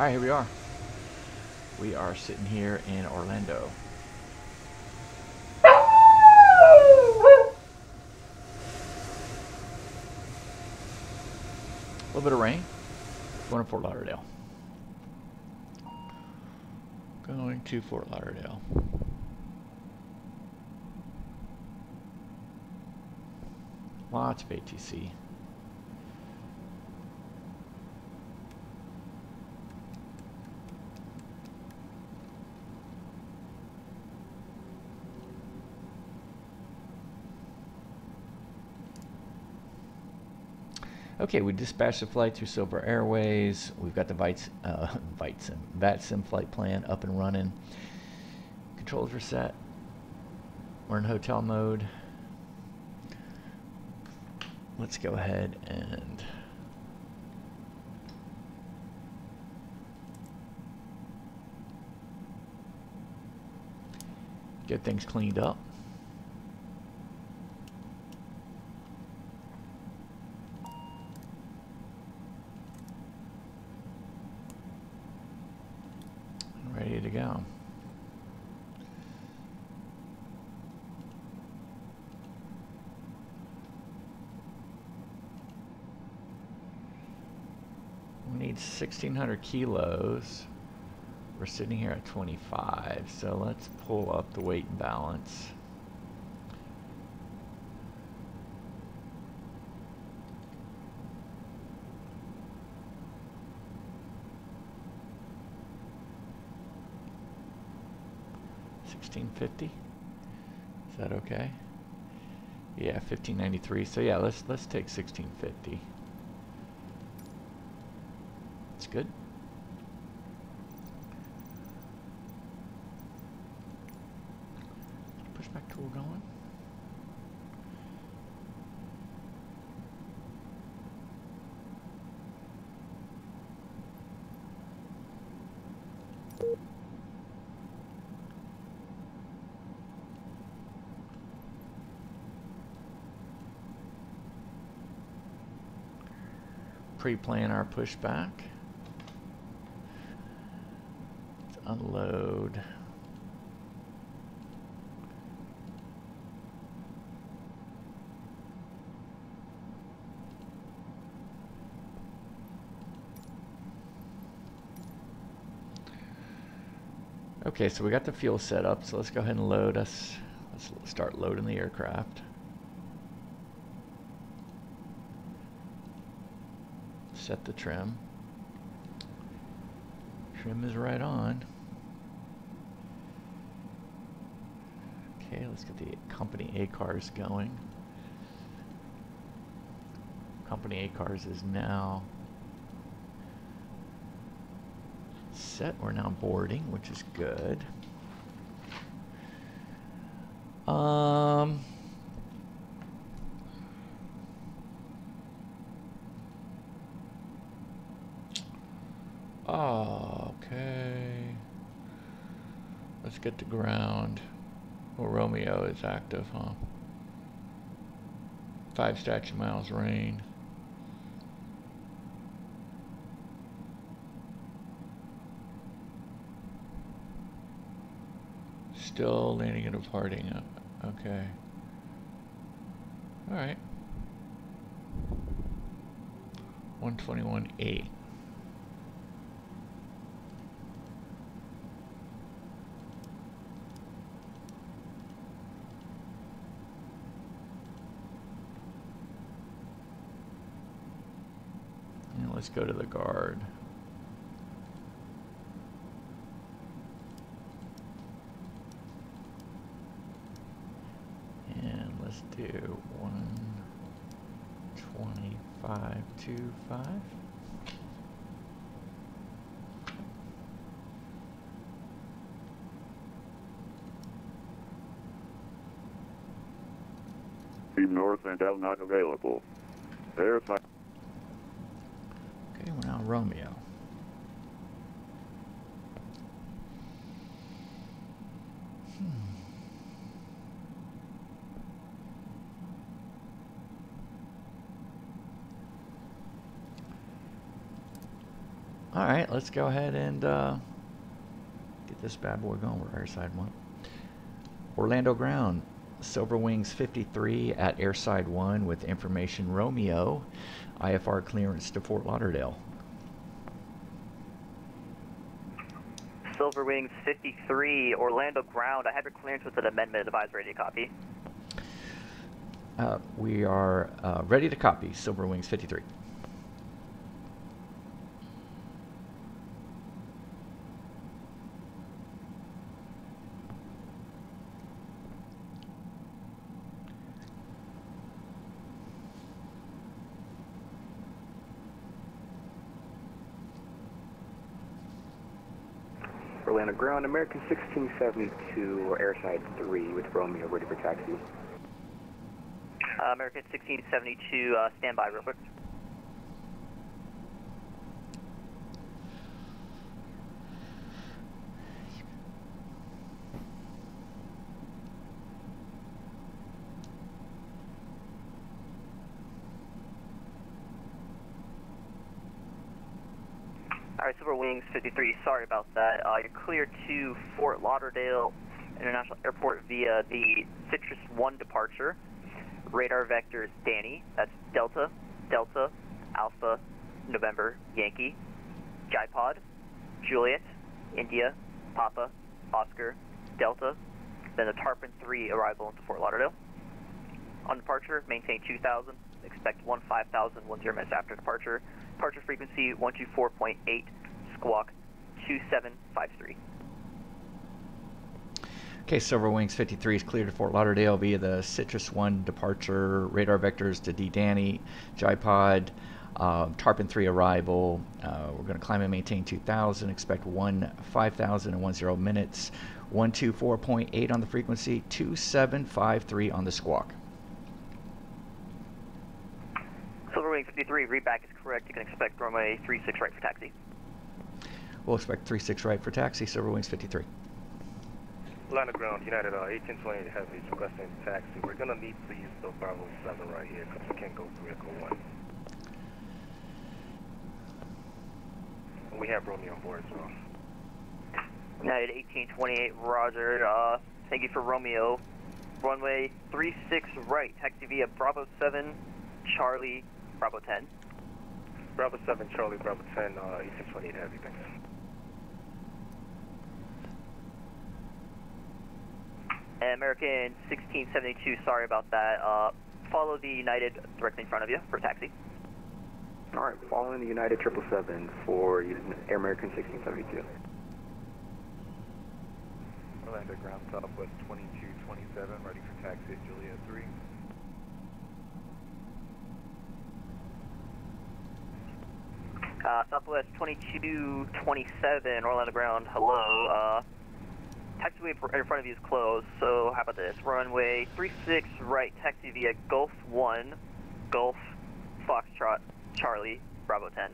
Alright, here we are. We are sitting here in Orlando. A little bit of rain. Going to Fort Lauderdale. Going to Fort Lauderdale. Lots of ATC. Okay, we dispatched the flight through Silver Airways. We've got the Vites, uh, Vitsim, VATSIM flight plan up and running. Controls are set. We're in hotel mode. Let's go ahead and get things cleaned up. Ready to go. We need 1600 kilos. We're sitting here at 25, so let's pull up the weight and balance. Sixteen fifty. Is that okay? Yeah, fifteen ninety three. So yeah, let's let's take sixteen fifty. Good. Pushback tool going. Pre-plan our pushback. Let's unload. Okay, so we got the fuel set up, so let's go ahead and load us. Let's start loading the aircraft. Set the trim. Trim is right on. Okay, let's get the company ACARS going. Company ACARS is now set. We're now boarding, which is good. Um, okay. Let's get to ground. Well, Romeo is active, huh? Five statute miles rain. Still landing and departing. Okay. All right. 121.8. And let's go to the guard. And let's do 125.25. Team North and L not available. Verify. Okay, we're now Romeo. All right, let's go ahead and uh, get this bad boy going. We're airside one. Orlando ground, Silver Wings 53 at airside one with information Romeo, IFR clearance to Fort Lauderdale. Silver Wings 53, Orlando ground. I have your clearance with an amendment advisory to copy. Uh, we are uh, ready to copy Silver Wings 53. Ground, American 1672, or airside 3 with Romeo ready for taxi. Uh, American 1672, uh, stand by real quick. All right, Silver Wings 53, sorry about that. Uh, you're clear to Fort Lauderdale International Airport via the Citrus 1 departure. Radar vector is Danny. That's Delta, Delta, Alpha, November, Yankee. Jipod, Juliet, India, Papa, Oscar, Delta. Then the Tarpon 3 arrival into Fort Lauderdale. On departure, maintain 2000. Expect 15,000 10 minutes after departure. Departure frequency 124.8, squawk 2753. Okay, Silver Wings 53 is cleared to Fort Lauderdale via the Citrus 1 departure, radar vectors to D Danny, Jipod, uh, Tarpon 3 arrival. Uh, we're going to climb and maintain 2000, expect 1 5000 and 10 minutes, 124.8 on the frequency, 2753 on the squawk. Silver Wing 53, read back is correct. You can expect runway 36 right for taxi. We'll expect 36 right for taxi, Silver Wings 53. Line of ground, United uh, 1828 Heavy is requesting taxi. We're gonna need to use the Bravo 7 right here because we can't go through Echo 1. We have Romeo on board as well. United 1828, Roger. Uh, thank you for Romeo. Runway 36 right, taxi via Bravo 7, Charlie, Bravo 10. Bravo 7, Charlie, Bravo 10, uh, 1828 Heavy, thanks. And American 1672, sorry about that. Uh, follow the United directly in front of you for taxi. All right, following the United 777 for Air American 1672. Orlando ground Southwest 2227, ready for taxi at Juliet 3. Uh, Southwest 2227, Orlando ground, hello. Uh, taxiway in front of you is closed, so how about this? Runway 36 right, taxi via Gulf 1, Gulf, Foxtrot, Charlie, Bravo 10.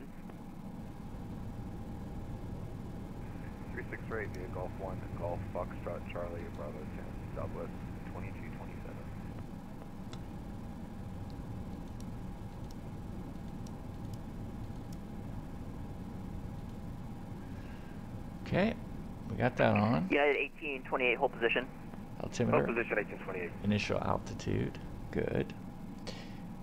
36 right via Golf 1, Golf Foxtrot Charlie, Bravo 10, Southwest 2227. Okay, we got that on. United 1828, hold position. Altimeter. Hold position 1828. Initial altitude. Good.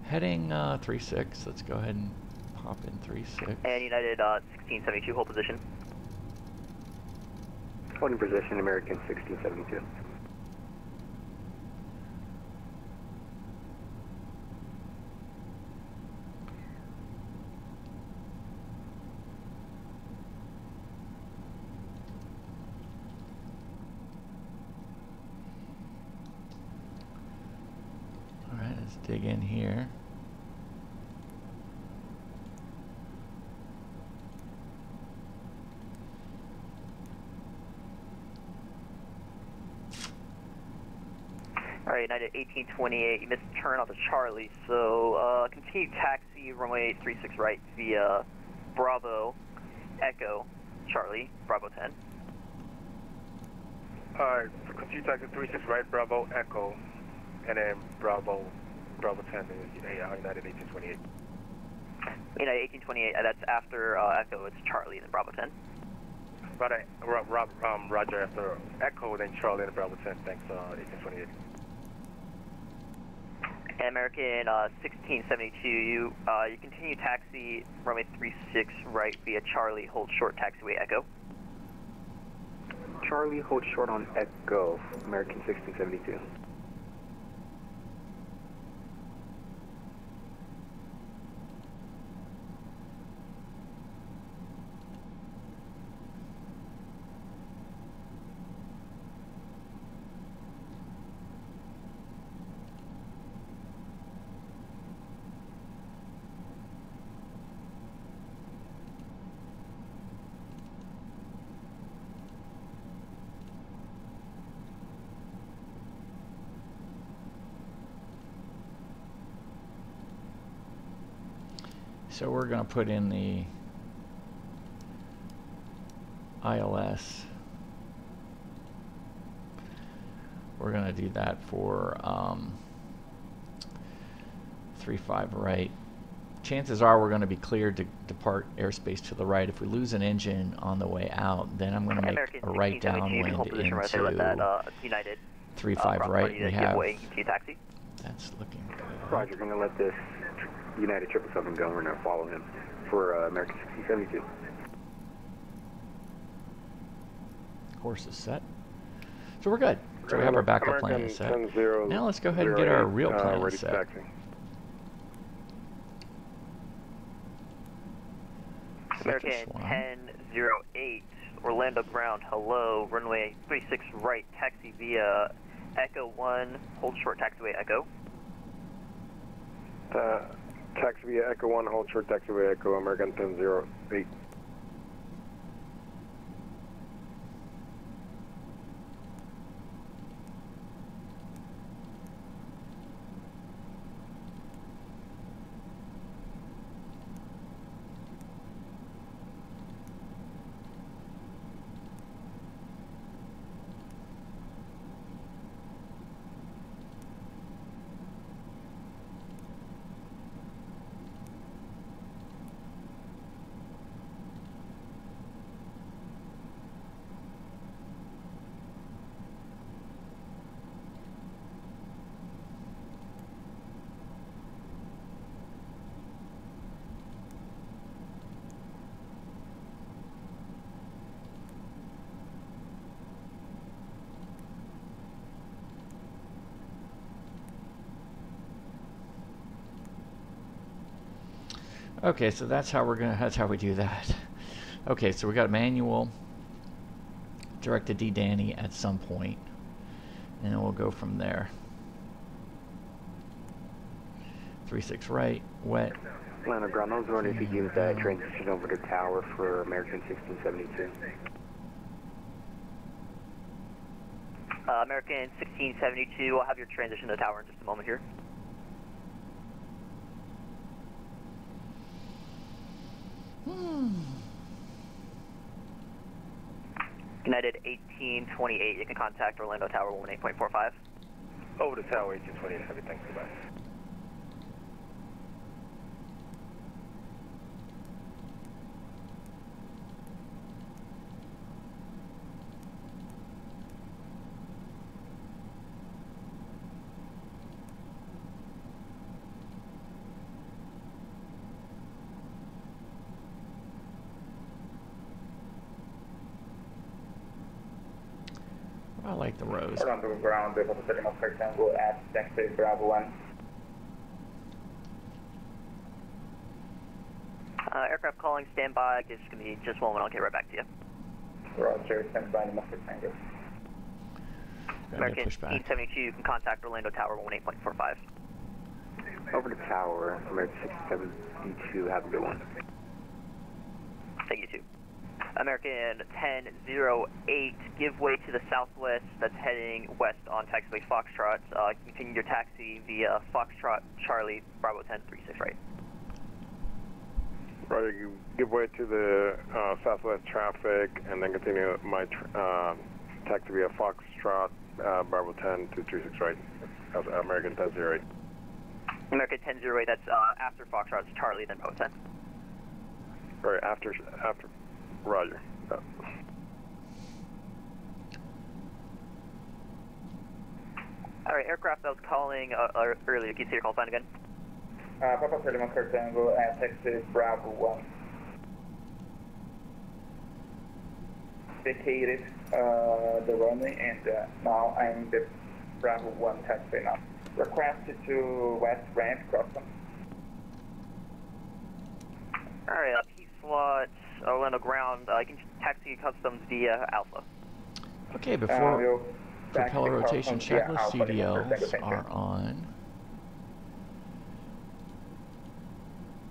Heading uh, 36. Let's go ahead and pop in 36. And United uh, 1672, hold position. Holding position, American 1672. All right, let's dig in here. All right, United 1828, you missed a turn off the Charlie, so uh, continue taxi runway 36 right via Bravo, Echo, Charlie, Bravo 10. Alright, continue taxi 36 right, Bravo, Echo, and then Bravo, Bravo 10 is uh, United 1828. United 1828, uh, that's after uh, Echo, it's Charlie, then Bravo 10. Roger, Rob, Rob, um, Roger after Echo, then Charlie and the Bravo 10. Thanks, uh, 1828. American uh, 1672, you uh, you continue taxi runway 36 right via Charlie, hold short taxiway Echo. Charlie, hold short on Echo, American 1672. So we're going to put in the ILS. We're going to do that for um, 3-5 right. Chances are we're going to be cleared to depart airspace to the right. If we lose an engine on the way out, then I'm going to make American a right 1672, you can hold downwind position right that into uh, United. 3-5 uh, right. 20 We have, way and continue taxi. that's looking good. Roger, gonna let this United 777 go. We're gonna follow him for uh, American 1672. Course is set. So we're good. So we have our backup plan set. Now let's go ahead and get our real uh, plan ready set. For. American 1008, Orlando ground, hello, runway 36 right, taxi via Echo 1, hold short taxiway Echo. Uh, taxi via Echo 1, hold short via Echo, American 1008. Okay, so that's how we're gonna. That's how we do that. Okay, so we got manual. Direct to D Danny at some point, and then we'll go from there. Three six right, wet. Atlanta ground, I was wondering if you could use that transition over to tower for American 1672. Uh, American 1672, I'll have your transition to tower in just a moment here. United 1828, you can contact Orlando Tower 18.45. Over to Tower 1828, heavy thanks, goodbye. I like the rose. Orlando ground, the Hotel Oscar Tango at taxi Bravo 1. Uh, aircraft calling, standby, just gonna be just one moment, I'll get right back to you. Roger, stand by Oscar Tango. Gonna American get pushed back. 1872, you can contact Orlando Tower 18.45. Over to tower, American 1672. Have a good one. Thank you, too. American 1008, give way to the southwest. That's heading west on taxiway Foxtrot. Uh, continue your taxi via Foxtrot Charlie Bravo 1036 right. Roger, you give way to the uh, southwest traffic and then continue my tr- uh, taxi via Foxtrot, uh, Bravo 10 to 36 right, That's American 1008. American 1008, that's uh, after Foxtrot, Charlie, then Bravo 10. Right, after, after, roger. Uh, All right, aircraft I was calling uh, uh, earlier. Can you see your call sign again? Uh, Papa Freddy Oscar Tango at Texas Bravo 1. Vacated uh, the runway and uh, now I'm the Bravo 1 taxi now. Requested to West Ramp Crossing. All right, uh, P slot Orlando ground. Uh, you can taxi customs via Alpha. Okay, Uh, before we'll propeller rotation Crossing via checklist Alpha Lima CDLs are on.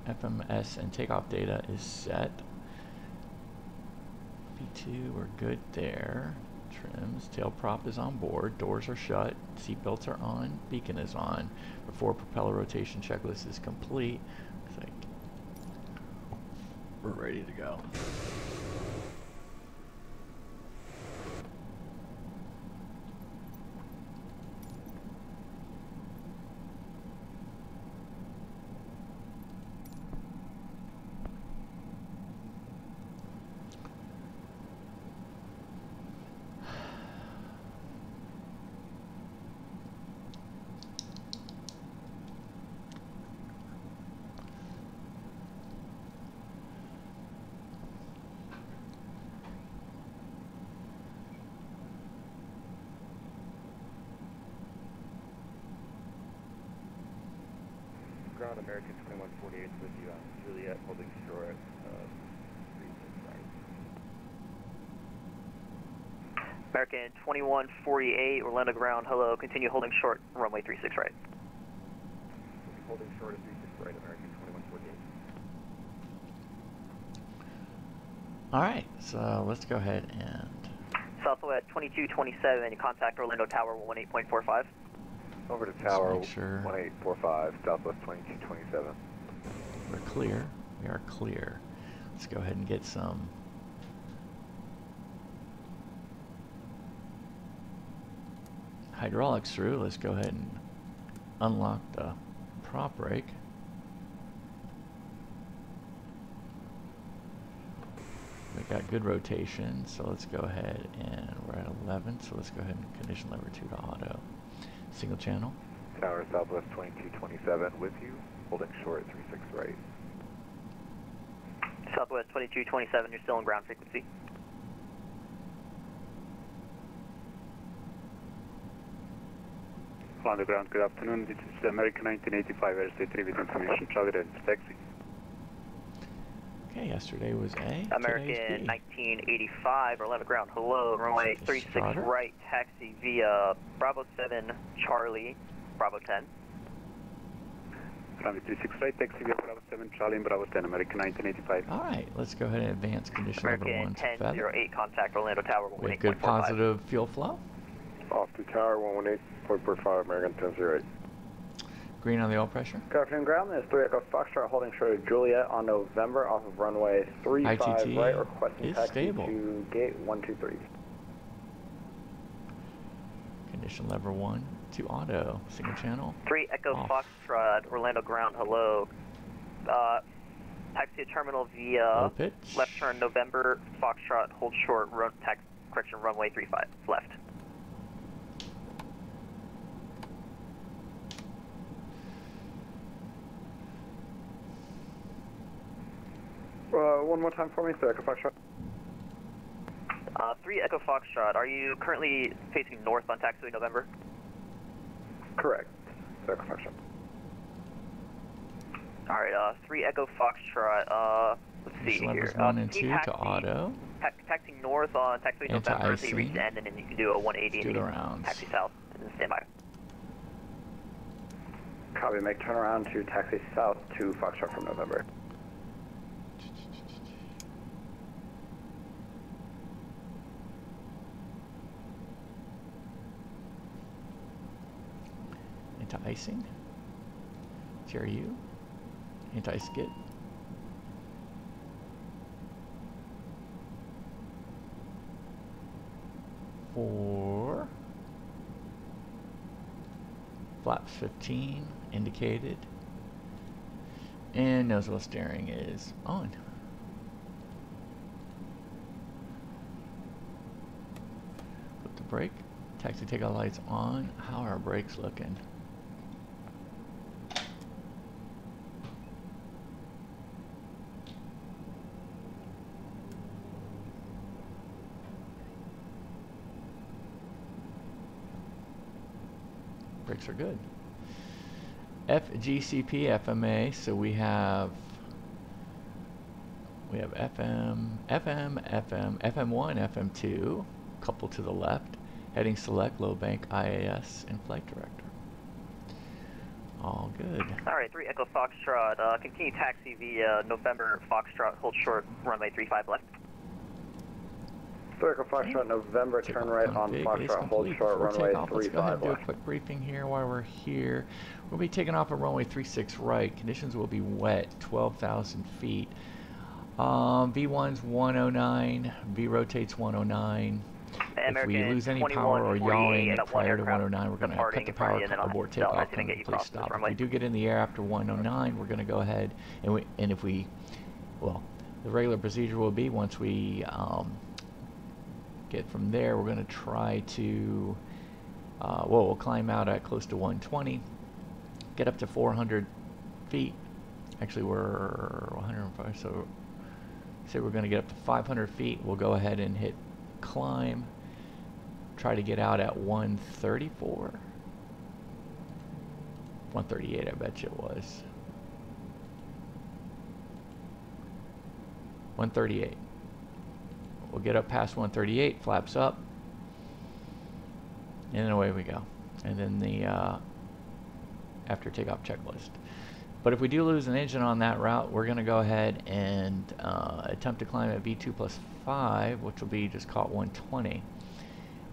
FMS and takeoff data is set. V2, we're good there. Trims, tail prop is on board, doors are shut, seat belts are on, beacon is on. Before propeller rotation checklist is complete, I think we're ready to go. Ground American 2148 with you on Juliet, holding short. Uh, American 2148, Orlando ground. Hello. Continue holding short. Runway 36 right. Holding short of 36 right, American 2148. All right, so let's go ahead and Southwest 2227. Contact Orlando Tower 18.45. Over to Tower sure. 1845, Southwest 2227. we're clear. We are clear. Let's go ahead and get some hydraulics through. Let's go ahead and unlock the prop brake. We got good rotation, so let's go ahead and we're at 11, so let's go ahead and condition lever 2 to auto. Single channel. Tower Southwest 2227 with you, holding short 36 right. Southwest 2227. You're still on ground frequency. On the ground, good afternoon. This is American 1985 Airstate 3 with information. Charlie ready taxi. Okay, yesterday was A. American today's B. 1985, Orlando ground. Hello, runway Just 36 starter. right, taxi via Bravo 7 Charlie, Bravo 10. Runway 36 right, taxi via Bravo 7 Charlie and Bravo 10, American 1985. All right, let's go ahead and advance condition lever American 1 to feather. 1008, contact Orlando Tower We have good positive fuel flow. Off to Tower 118.45, American 1008. Green on the oil pressure. Good afternoon, ground. This is 3 Echo Foxtrot holding short of Juliet on November off of runway 35 ITT right, requesting is taxi stable. to gate 123. Condition lever 1 to auto. Single channel. 3 Echo Off. Foxtrot, Orlando ground. Hello. Uh, taxi to terminal via pitch. left turn November Foxtrot, hold short, run, tax, correction, runway 35, left. Uh, one more time for me, 3 Echo Foxtrot. Uh, 3 Echo Foxtrot, are you currently facing north on taxiway November? Correct. 3 Echo Foxtrot. Alright, uh, 3 Echo Foxtrot, uh, let's see Condition here. levers Uh, 1 and 2 you to taxi- auto. Ta- taxi north on taxiway Into November until you reach icing. the end, and then you can do a 180 Do and the you can taxi south and then stand by. Copy, make turnaround to taxi south to Foxtrot from November. anti-icing, TRU, anti-skid. Four, flaps 15 indicated, and nose wheel steering is on. Put the brake, taxi takeout lights on. How are our brakes looking? Brakes are good. FGCP FMA, so we have we have FM, FM, FM, FM1, FM2, couple to the left, heading select, low bank, IAS, and flight director. All good. All right, 3 Echo Foxtrot, uh, continue taxi via November Foxtrot, hold short, runway 35 left. Circle Foxtrot November, turn right on Foxtrot, hold short, Before runway takeoff, Let's go ahead and do a quick briefing here while we're here. We'll be taking off at runway 36 right. Conditions will be wet, 12,000 feet. Um, V1's 109, V rotates 109. If we lose any power or yawing prior to 109, we're going to cut the power you, and then I'll aboard takeoff and get you and please stop. If we do get in the air after 109, we're going to go ahead and we and if we, well, the regular procedure will be once we um, get from there, we're going to try to, uh, well, we'll climb out at close to 120, get up to 400 feet. Actually, we're 105, so say we're going to get up to 500 feet. We'll go ahead and hit climb. Try to get out at 134. 138, I bet you it was. 138. We'll get up past 138, flaps up, and away we go. And then the uh, after takeoff checklist. But if we do lose an engine on that route, we're going to go ahead and uh, attempt to climb at V2 plus 5, which will be just caught 120.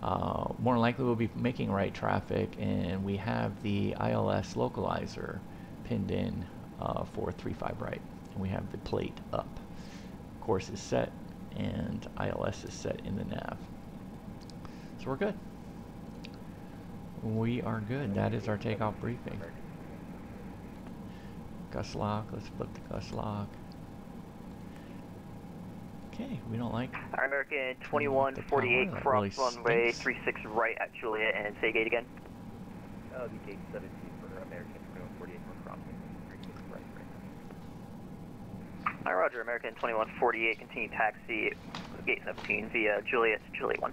Uh, more likely we'll be making right traffic, and we have the ILS localizer pinned in uh, for 35 right. And we have the plate up. Course is set, and ILS is set in the nav. So we're good. We are good. That is our takeoff briefing. gust lock. Let's flip the gust lock. Okay, we don't like. Our American the 2148 power, cross really runway stinks. 36 right at Juliet and say gate again. Uh, the gate 17 for American 2148, we're crossing 36 right right now. Hi, Roger. American 2148, continue taxi gate 17 via Juliet to Juliet 1.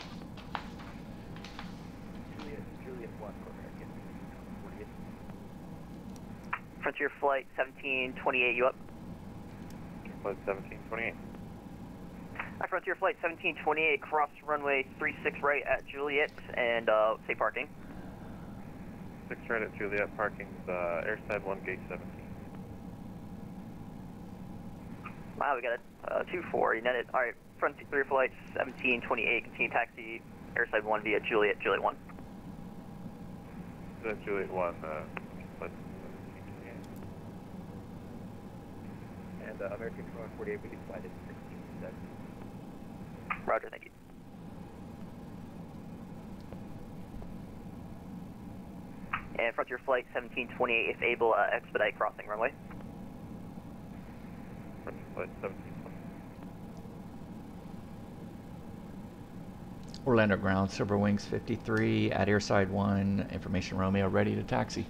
Juliet, Juliet 1 for American 48. Frontier flight 1728, you up? Flight 1728. Hi, Frontier flight 1728, cross runway 36 right at Juliet and uh, say parking. Six right at Juliet, parking's uh, airside 1, gate 17. Wow, we got a uh, 2-4, you netted. Alright, Frontier flight 1728, continue taxi airside 1 via Juliet, Juliet 1. Is that Juliet 1, uh, flight 1728? And uh, American 2148, we can fly to 16 Roger, thank you. And Frontier Flight 1728, if able, uh, expedite crossing runway. Frontier flight 1728. Orlando ground, Silver Wings 53 at airside 1, information Romeo, ready to taxi.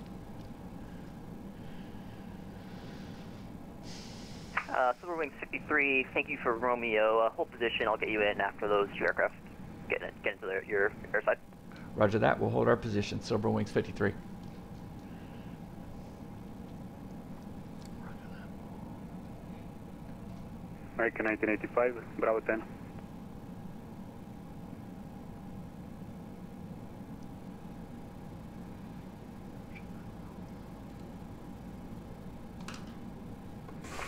Uh, Silver Wings 53, thank you for Romeo. Uh, hold position, I'll get you in after those two aircraft get, in, get into their, your airside. Roger that, we'll hold our position, Silver Wings 53. American 1985, Bravo 10.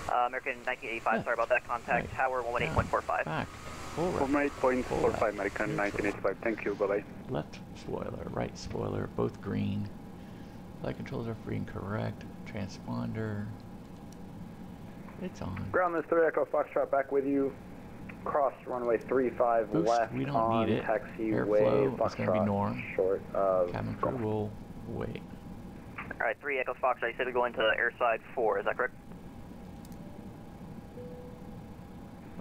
Uh, American 1985, sorry about that. Contact Right. Tower 118.45. Back, forward, Form 8.45, Forward. American 1985. Thank you, bye-bye. left spoiler, right spoiler, both green. Flight controls are free and correct. Transponder. It's on. Ground this 3 Echo Foxtrot back with you. Cross runway 35 Boost, left we don't on need it. taxiway Airflow, it's going to be norm. Short of Cabin crew will wait. Alright, 3 Echo Fox, I said we're going to airside 4, is that correct?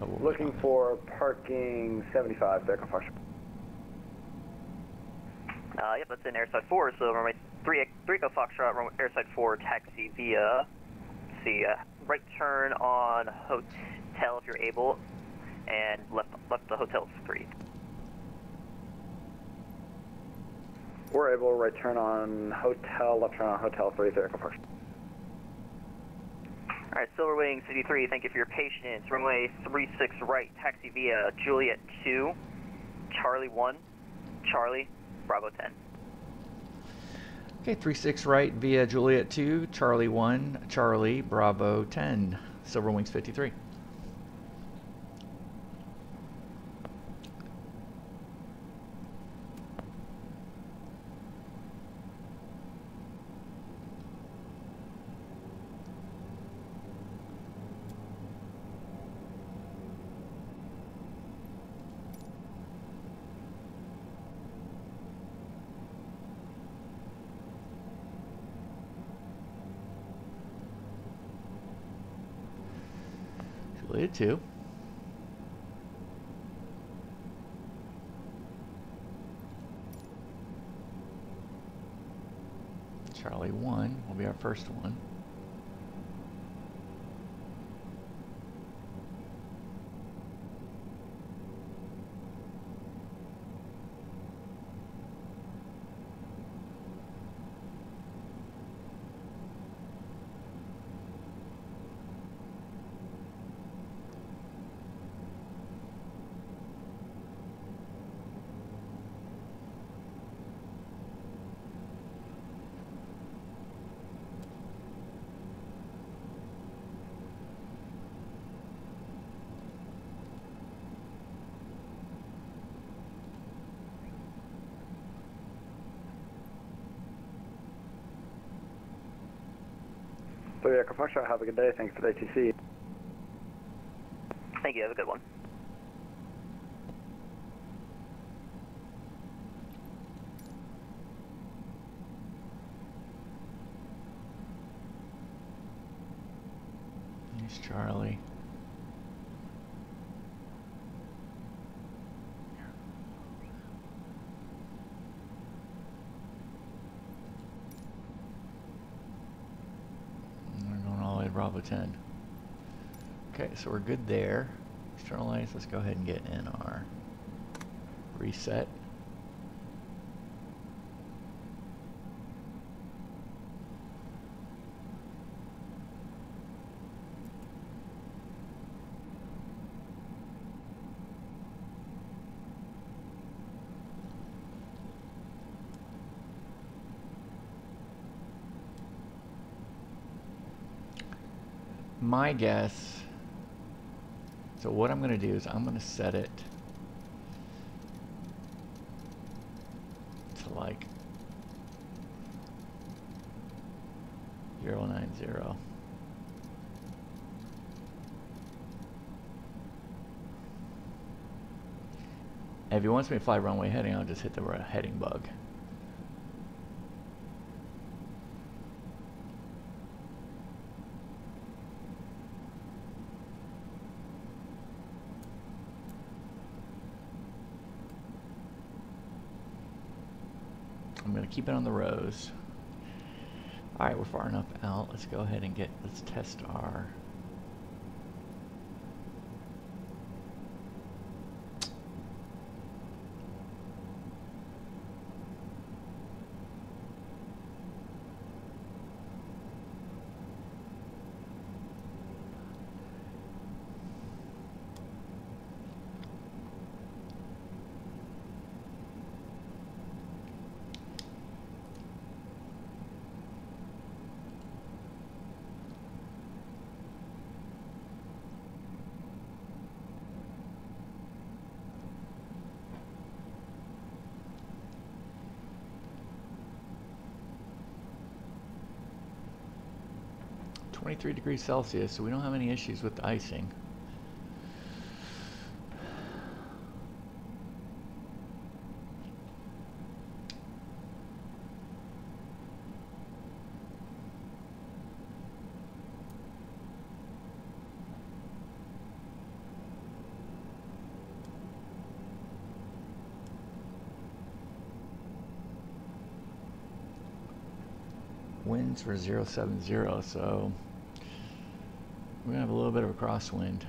but we'll Looking for parking 75 there, Echo Foxtrot. Uh, yep, that's in airside 4, so runway 3, 3 Echo Foxtrot, runway airside 4, taxi via, see, uh, right turn on hotel if you're able, and left, left the hotel 3. We're able to right turn on hotel, left turn on hotel 3, Echo Foxtrot. Alright, Silver Wings 53, thank you for your patience. Runway 36 right, taxi via Juliet 2, Charlie 1, Charlie, Bravo 10. Okay, 36 right via Juliet 2, Charlie 1, Charlie, Bravo 10, Silver Wings 53. Juliet 2. Charlie 1 will be our first one. Foxtrot, have a good day. Thanks for the ATC. Thank you, have a good one. Here's Charlie. And We're going all the way to Bravo 10. Okay, so we're good there. External lights, let's go ahead and get in our reset. My guess, so what I'm going to do is I'm going to set it to like 090. If he wants me to fly runway heading, I'll just hit the heading bug. I'm gonna keep it on the rows. All right, we're far enough out. Let's go ahead and get, let's test our. 23 degrees Celsius, so we don't have any issues with the icing. winds were 070 so we're gonna have a little bit of a crosswind.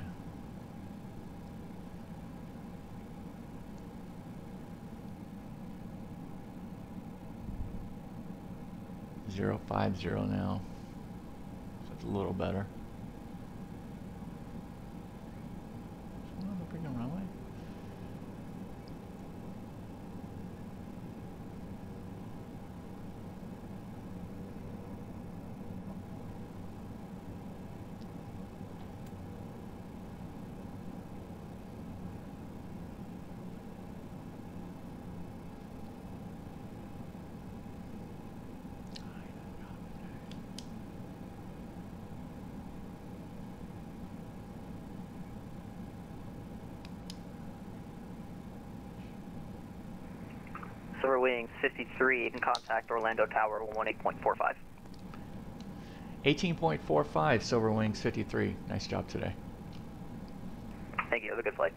Zero five zero now. So it's a little better. 3, you can contact Orlando Tower 118.45. 18.45, Silver Wings 53. Nice job today. Thank you. Have a good flight.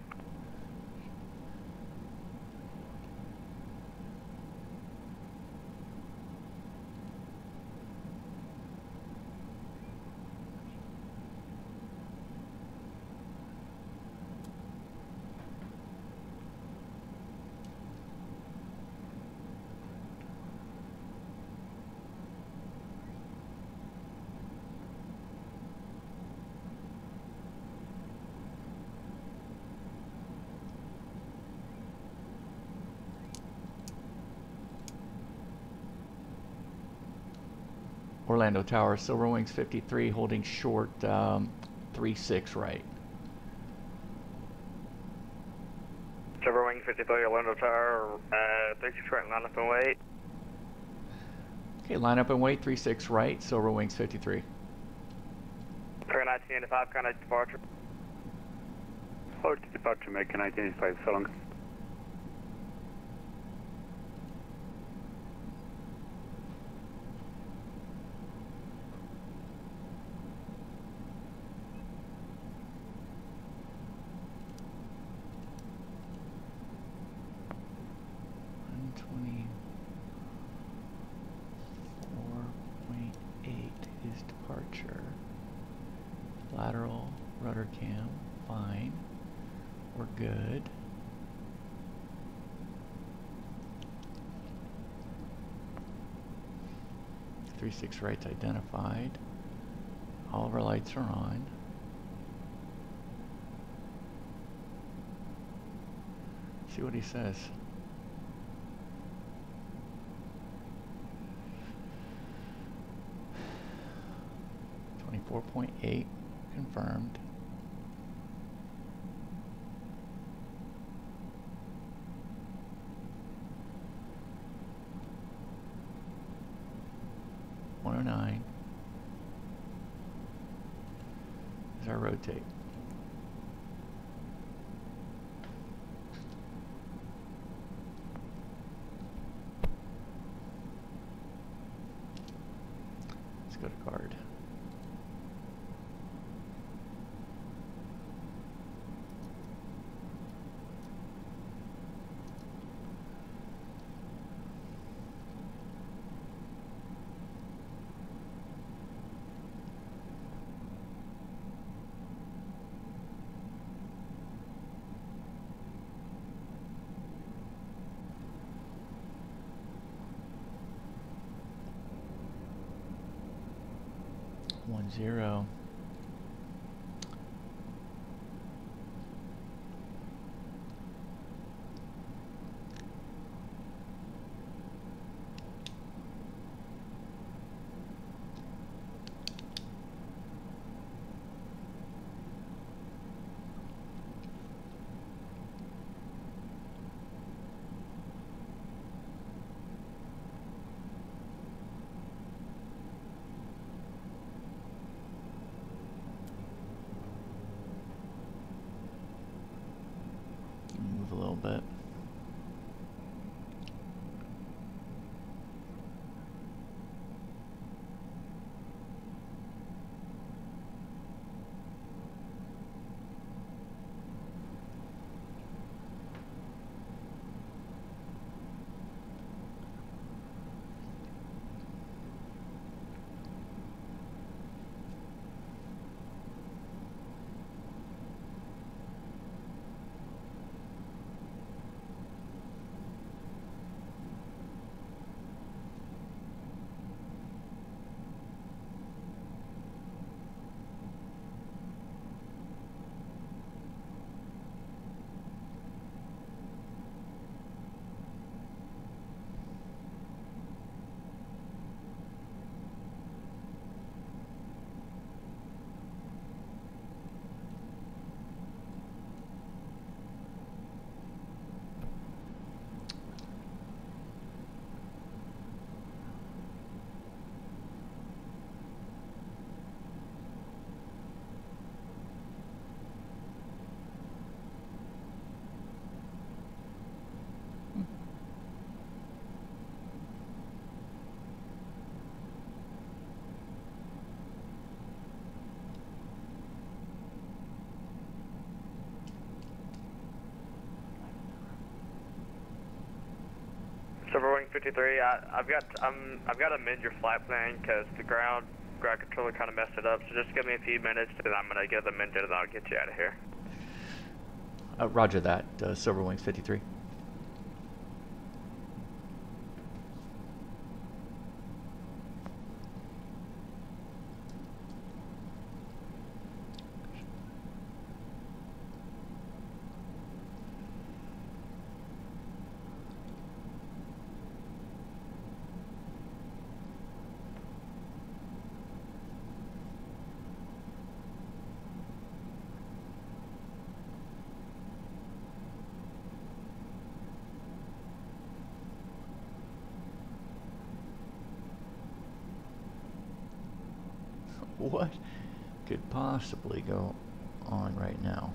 Orlando Tower, Silver Wings 53, holding short um, 3-6 right. Silver Wing 53, Orlando Tower, uh, 36 right, line up and wait. Okay, line up and wait, 3-6 right, Silver Wings 53. Clear 1985, contact departure. Hold to departure, American 1985, so long. One twenty four point eight is departure. Lateral rudder cam, fine. We're good. Three six right's identified. All of our lights are on. See what he says. Twenty-four point eight confirmed. One oh nine. Is our rotate. Let's go to guard. Zero. Move little 53, I, I've got I'm I've got to amend your flight plan because the ground ground controller kind of messed it up. So just give me a few minutes, and I'm gonna get it amended, and I'll get you out of here. Uh, roger that, uh, Silver Wings 53. what could possibly go on right now?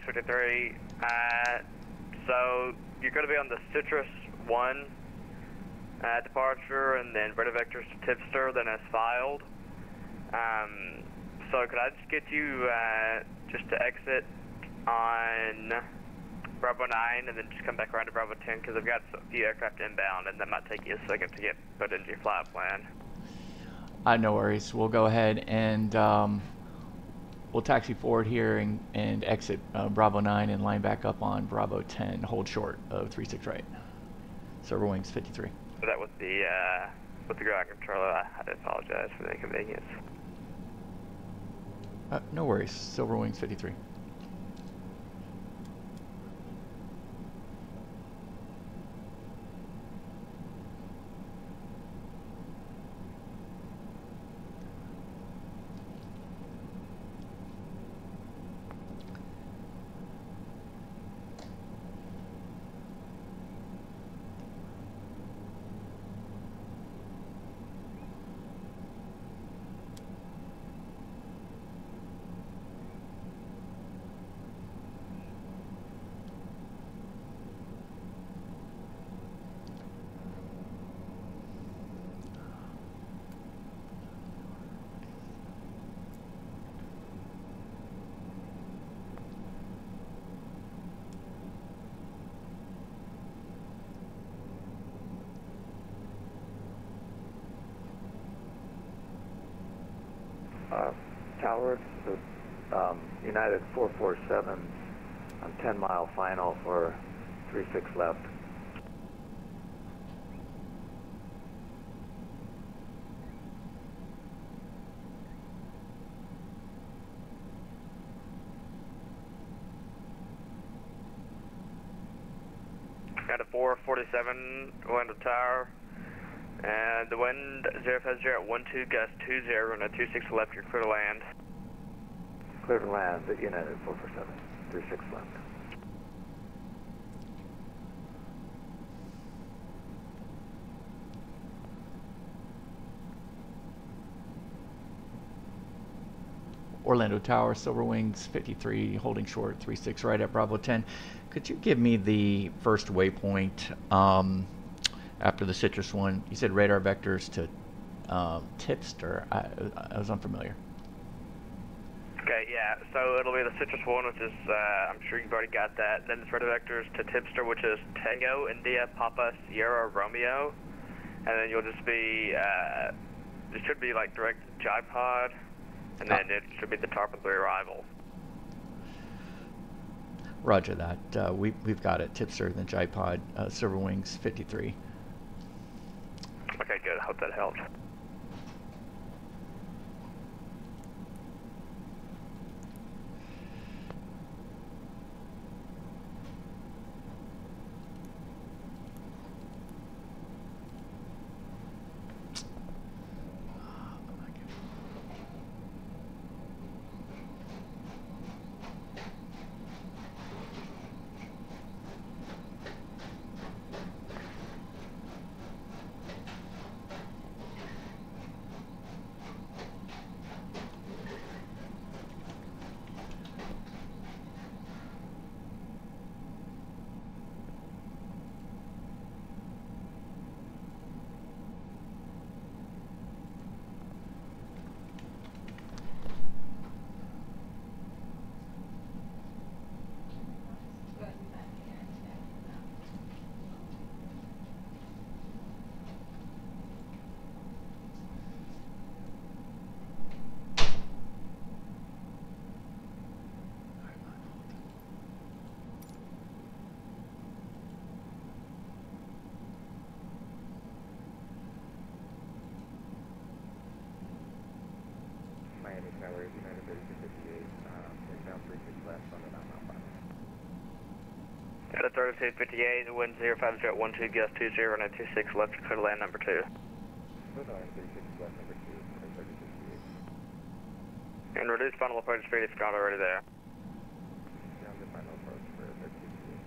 Silverwing 53. Uh, so you're going to be on the Citrus 1 uh, departure, and then radar vectors to Tipster, then as filed. Um, so could I just get you uh, just to exit on Bravo 9 and then just come back around to Bravo 10 because I've got a few aircraft inbound and that might take you a second to get put into your flight plan. Uh, no worries. We'll go ahead and um, we'll taxi forward here and, and exit uh, Bravo 9 and line back up on Bravo 10. Hold short of 36 right. Silver Wings 53. So that was the uh, with the ground controller. I, I apologize for the inconvenience. Uh, no worries. Silver Wings 53. Uh, Tower, the United 447 on 10 mile final for 36 left. Got a 447 Orlando Tower. And the wind 050 at 12 gust 20 and a 26 left, you're clear land. To land at United 447, 36 left. Orlando Tower, Silver Wings 53, holding short 36 right at Bravo 10. Could you give me the first waypoint um, after the Citrus one? You said radar vectors to um, Tipster. I, I was unfamiliar. Yeah, so it'll be the Citrus 1, which is, uh, I'm sure you've already got that. Then it's radar vectors to Tipster, which is Tango, India, Papa, Sierra, Romeo. And then you'll just be, uh, it should be like direct Jipod, and then it should be the Tarpon 3 arrival. Roger that. Uh, we, we've got it. Tipster, then Jipod, uh, Silver Wings 53. Okay, good. I hope that helped. Tower, United 3258, um, inbound 36 left on the 9 mile final. Got a 3258, wind 05012, gust 20926, left Dakota land number 2. Dakota land 36 left number 2, 3258. And reduce final approach speed if not already there. Down the final approach for 3258.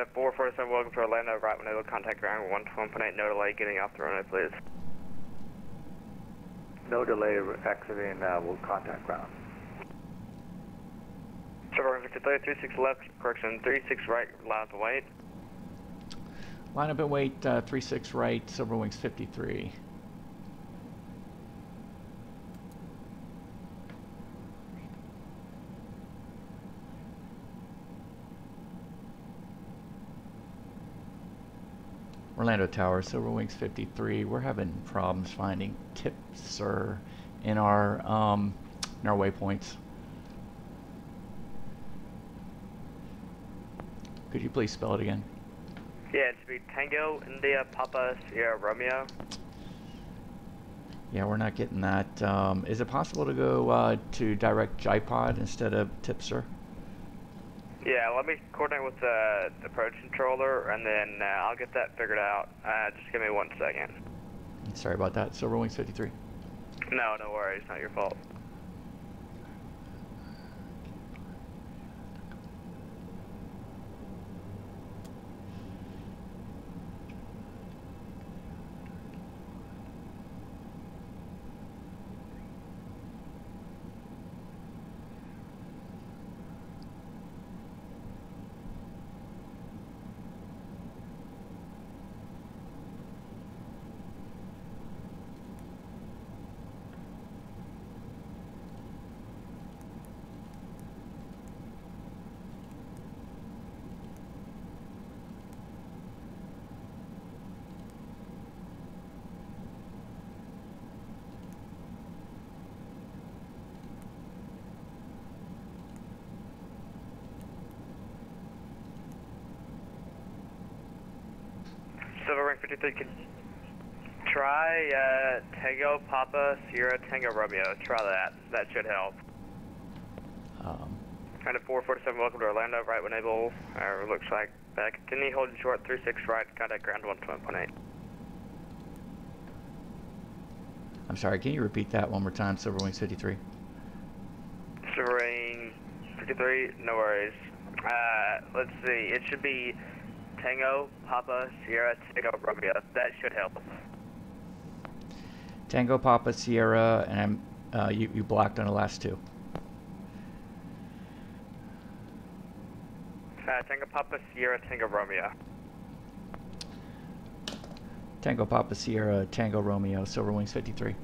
Got a 447, welcome to Orlando, right when able contact ground 1.8, no delay getting off the runway, please. No delay exiting, uh, will contact ground. Trevor 53, 36 left, correction, 36 right, line up and wait. Line up and wait, uh, 36 right, Silver Wings 53. Orlando Tower, Silver Wings 53. We're having problems finding tips, sir, in our um, in our waypoints. Could you please spell it again? Yeah, it should be Tango, India, Papa, Sierra, Romeo. Yeah, we're not getting that. Um, is it possible to go uh, to direct JIPOD instead of Tipster? Yeah, let me coordinate with the, the approach controller, and then uh, I'll get that figured out. Uh, just give me one second. Sorry about that. Silver Wings 53. No, no worries. Not your fault. Silver 53, can try uh, Tango, Papa, Sierra, Tango, Romeo. Try that. That should help. Um, Kind of 447, welcome to Orlando, right when able. Uh, looks like back. Continue holding short, 36 right, contact ground 120.8. I'm sorry, can you repeat that one more time, Silver Wings 53? Silver Wing 53, no worries. Uh, let's see, it should be Tango, Papa, Sierra, Tango, Romeo. That should help. Tango, Papa, Sierra, and I'm, uh, you, you blocked on the last two. Uh, Tango, Papa, Sierra, Tango, Romeo. Tango, Papa, Sierra, Tango, Romeo, Silver Wings 53.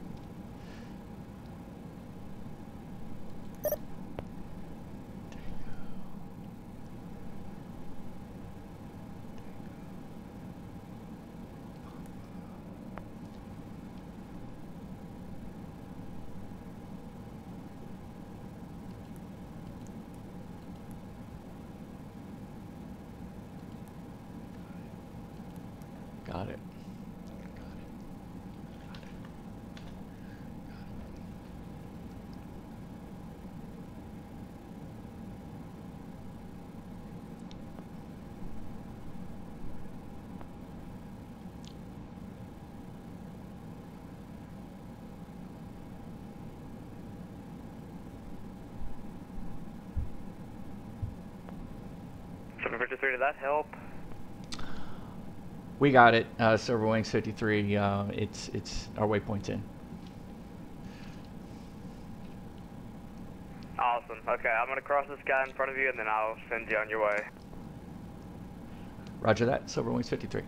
53, did that help? We got it. Uh, Silver Wings 53. Uh, it's it's our waypoint's in. Awesome. Okay, I'm gonna cross this guy in front of you, and then I'll send you on your way. Roger that. Silver Wings 53.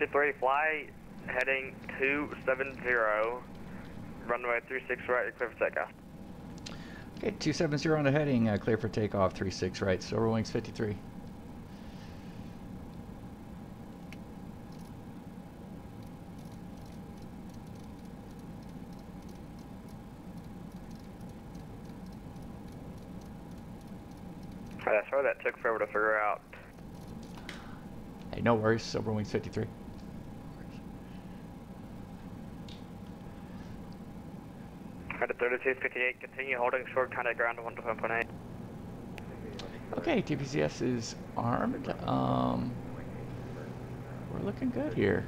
Okay, 53, fly heading 270, runway 36 right, clear for takeoff. Okay, 270 on the heading. Uh, clear for takeoff. 36 right. Silver Wings 53. Okay, sorry that took forever to figure out. Hey, no worries. Silver Wings 53. Headed 3258, continue holding short contact ground to 125.8. Okay, ATPCS is armed. Um, we're looking good here.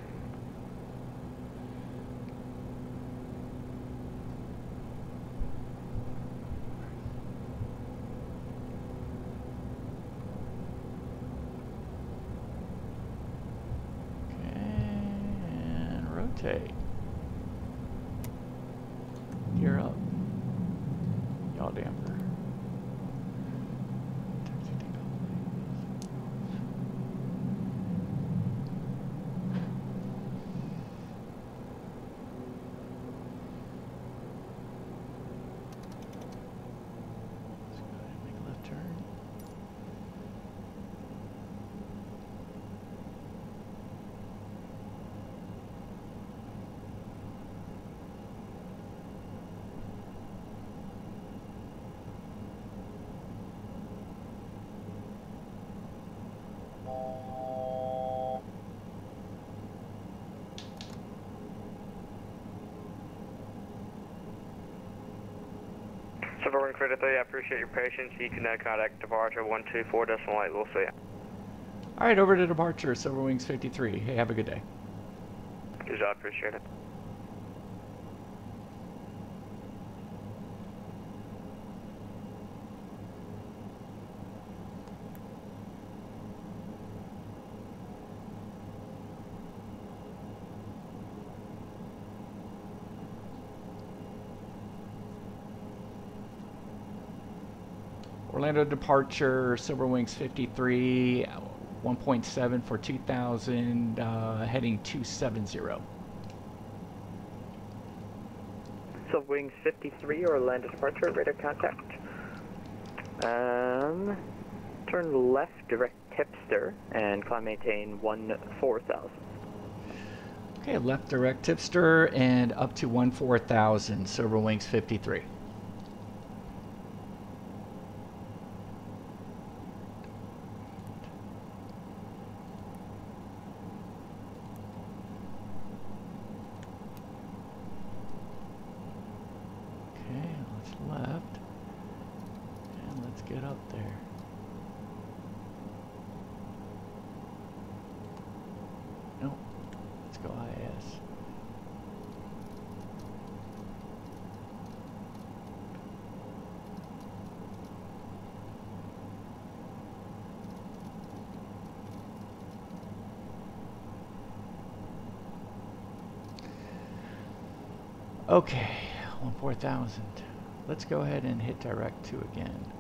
Okay, and rotate. Gear up. Yaw damper. Let's go ahead and make a left turn. Silver Wing 53, I appreciate your patience. You can uh, contact departure 124 decimal 8, we'll see you. All right, over to departure, Silver Wings 53. Hey, have a good day. Good job, appreciate it. Orlando departure, Silver Wings 53, uh, 1.7 for 2000, uh, heading 270. Silver Wings 53, Orlando departure, radar contact. Um, turn left, direct tipster, and climb maintain 14000. Okay, left direct tipster and up to 14000, Silver Wings 53. Okay, let's left. And let's get up there. Nope. Let's go IS. Okay, four thousand. Let's go ahead and hit direct two again.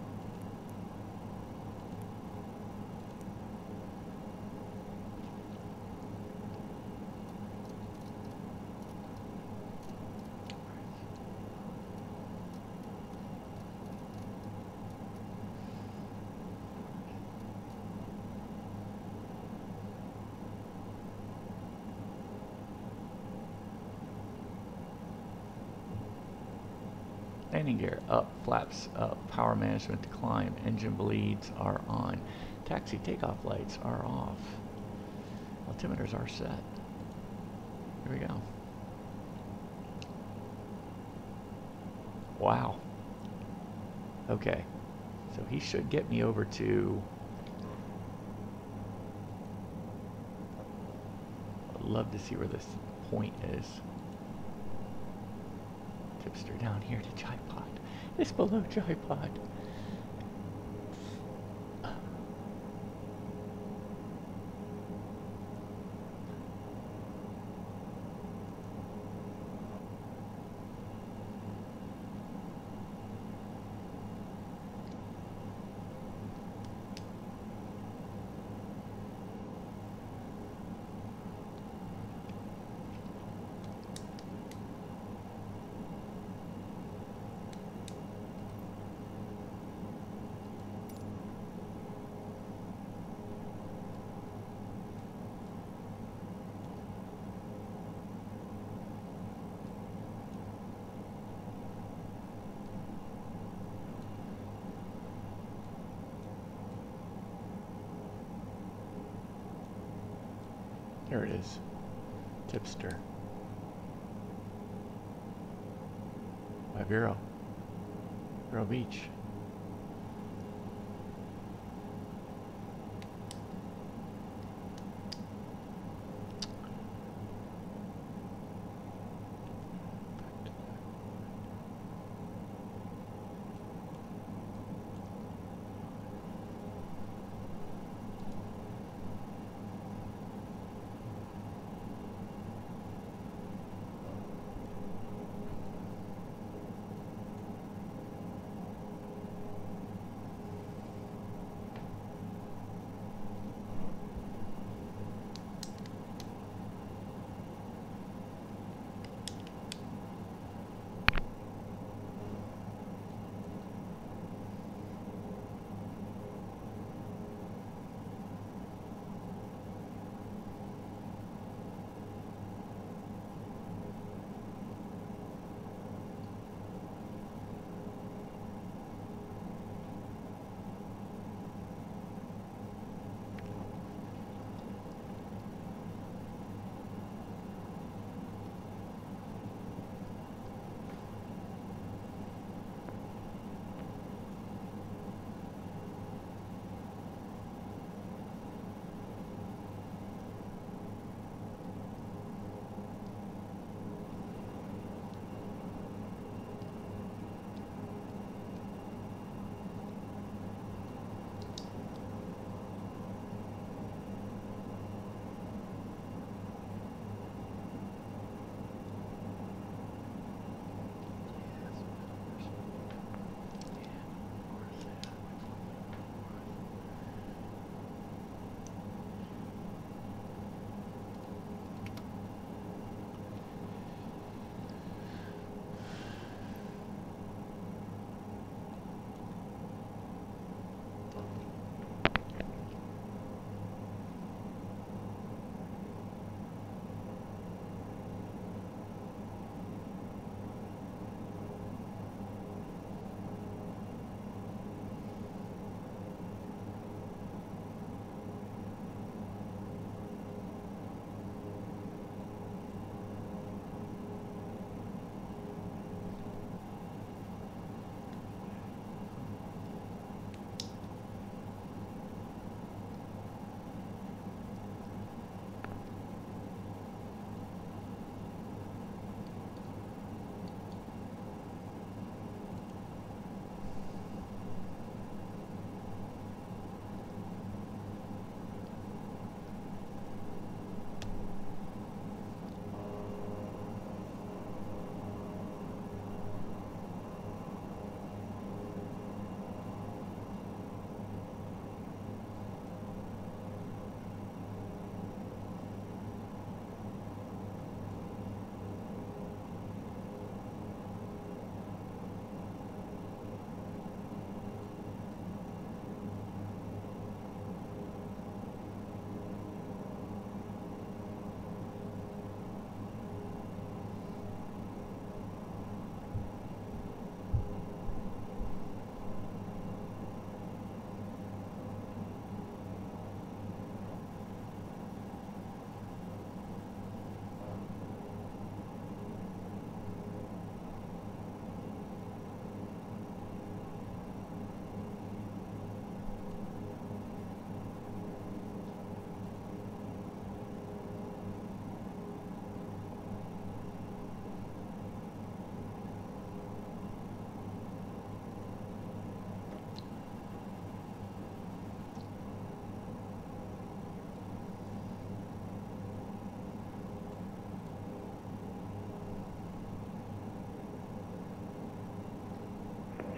Up, flaps up, power management to climb, engine bleeds are on, taxi takeoff lights are off, altimeters are set. Here we go. Wow. Okay. So he should get me over to... I'd love to see where this point is. Tipster down here to Jipod. It's below Jipod.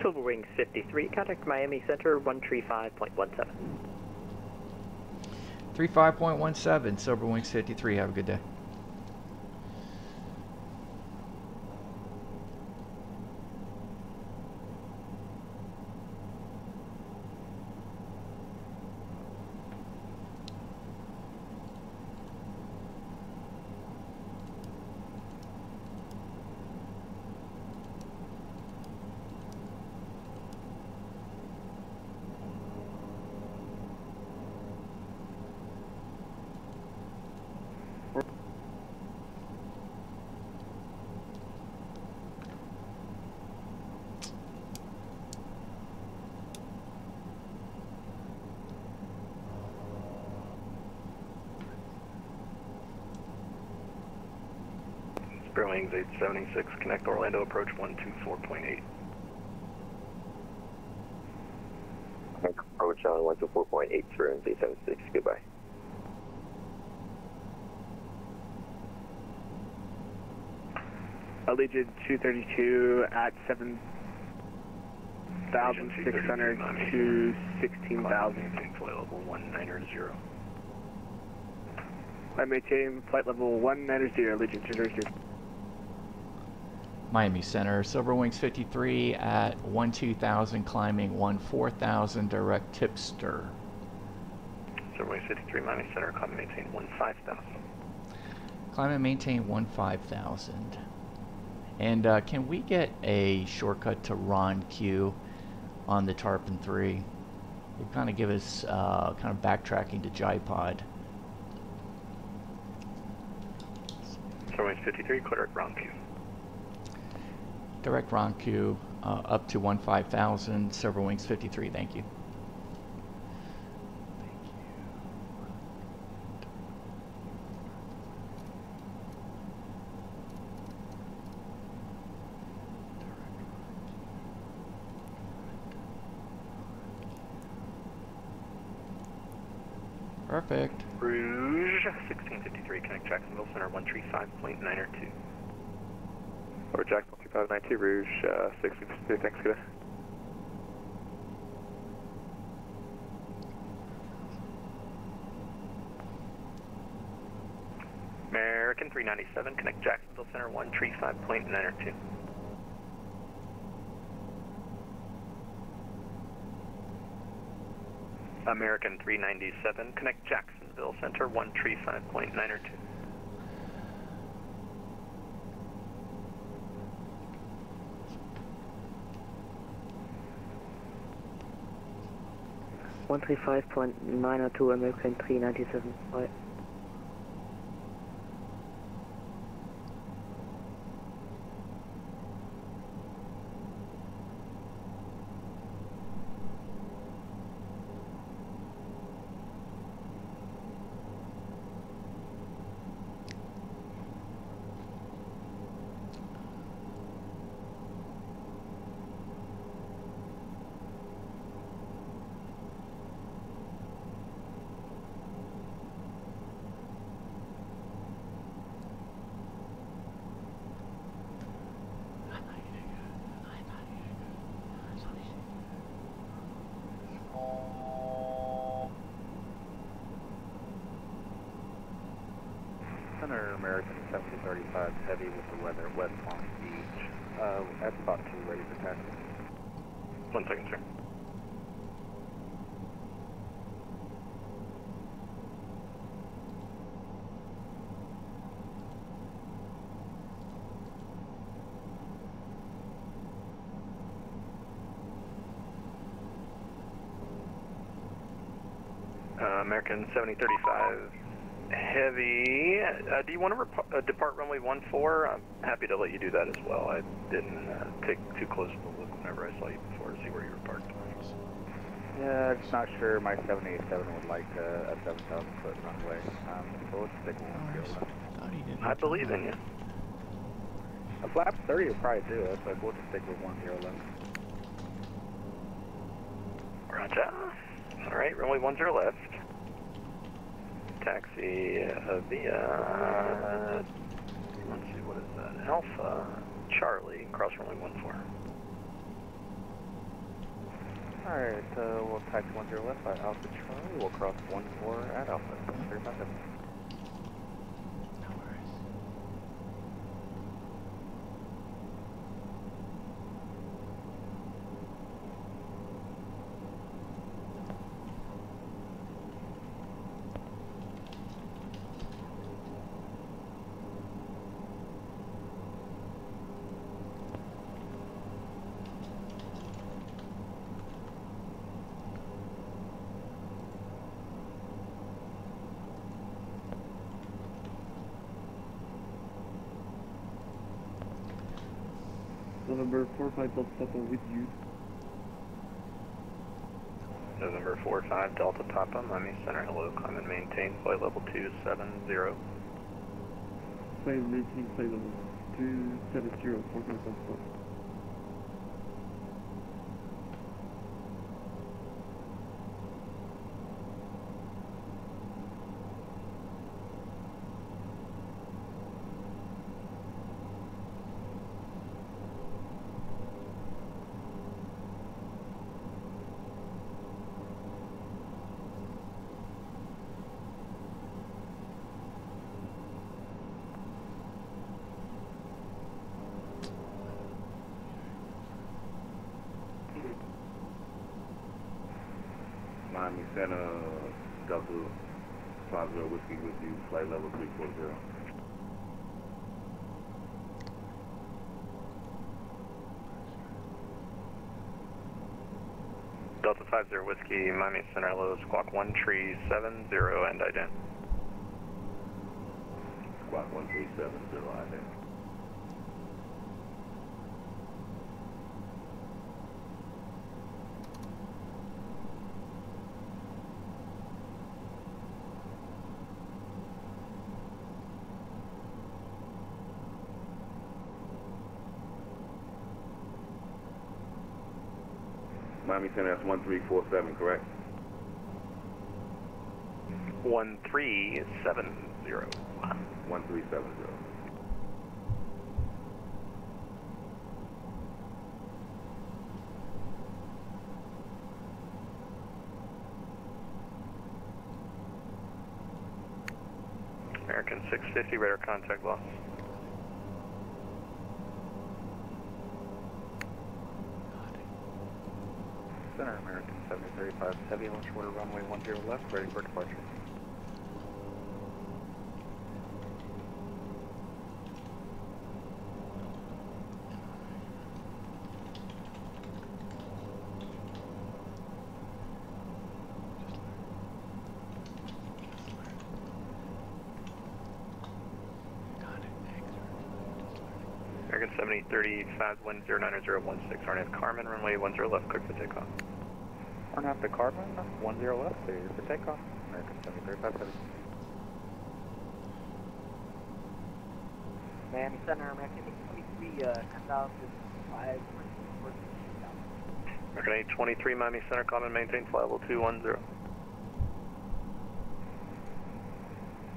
Silver Wings 53, contact Miami Center 135.17. 35.17, Silver Wings 53. Have a good day. Spirit Wings 876, connect Orlando approach 124.8. Approach on 124.8 through 876, goodbye. Allegiant 232 at 7,600 to 16,000. Flight level 190. I maintain flight level 190, Allegiant 232. Miami Center, Silver Wings 53 at 12000, climbing 14000, direct tipster. Silver Wings 53, Miami Center, climb and maintain 15000. Climb and maintain 15000. And uh, can we get a shortcut to Ron Q on the Tarpon 3? It kind of give us uh, kind of backtracking to Jipod. Silver Wings 53, clear at Ron Q. Direct Ron Q uh, up to 15000, Silver Wings 53, thank you. Perfect. Rouge 1653, connect Jacksonville Center 135.902. Over Jacksonville 2592, Rouge uh, 653, thanks, good. American 397, connect Jacksonville Center 135.902. American 397, connect Jacksonville Center 135.902 American 397. Uh, American 7035 heavy. Uh, do you want to uh, depart runway 14? I'm happy to let you do that as well. I didn't uh, take too close of a look whenever I saw you before to see where you were parked. Yeah, just not sure my 787 would like a 7,000 foot runway. Um, so let's stick with one. I believe in you. A flap 30 would probably do it, but we'll just stick with one zero. Roger. All right, runway 10 left. Taxi uh, via, let's see, what is that? Alpha Charlie, cross runway 14. Alright, uh, we'll taxi 10 left by Alpha Charlie. We'll cross 14 at Alpha. 357. November 45 Delta Papa with you. November 45 Delta Papa, Miami Center, hello, climb and maintain flight level 270. Flight maintain flight level 270, 45 Delta Papa. Miami Center, uh, Delta 50 Whiskey with you, flight level 340. Delta 50 Whiskey, Miami Center, hello, squawk 1370 and ident. Squawk 1370, ident. Miami Center, that's 1347, correct? 1370. 1370. American 650, radar contact loss. Center, American 7035, heavy launch order runway 10 left, ready for departure. American 7035, wind 09016, RNAV Carmen, runway 10 left, clear for takeoff. Turn off the Carbon, 10 left, clear for takeoff. American 7035, heavy. Miami Center, American 23, uh, 10,005. American 823, Miami Center, climb and maintain flight level 210.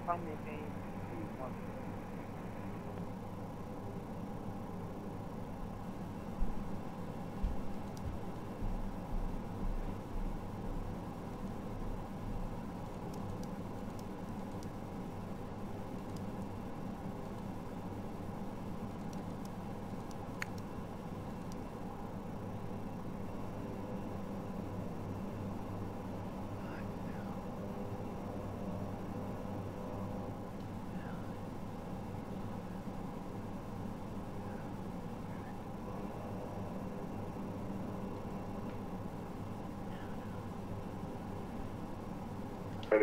From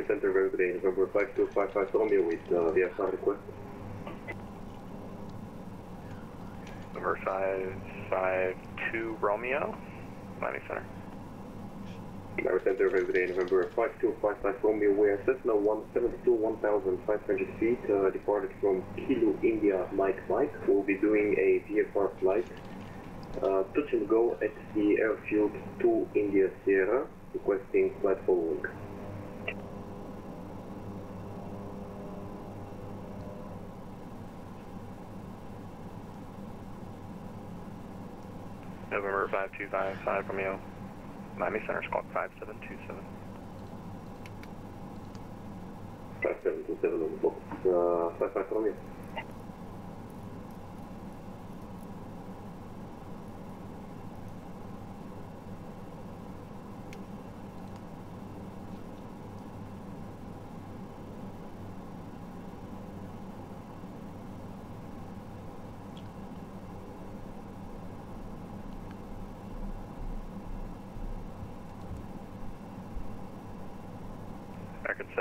Miami Center, day. November 5255 Romeo with uh, VFR request. Number 552 Romeo, Miami Center. Miami Center, day. November 5255 Romeo, we are Cessna 172, 1,500 feet, uh, departed from Kilo, India, Mike Mike. We'll be doing a VFR flight. Uh, touch and go at the airfield 2 India Sierra, requesting flight following. November 5255 Romeo. Miami Center, squawk 5727. 5727 on the box. Uh, 55 Romeo.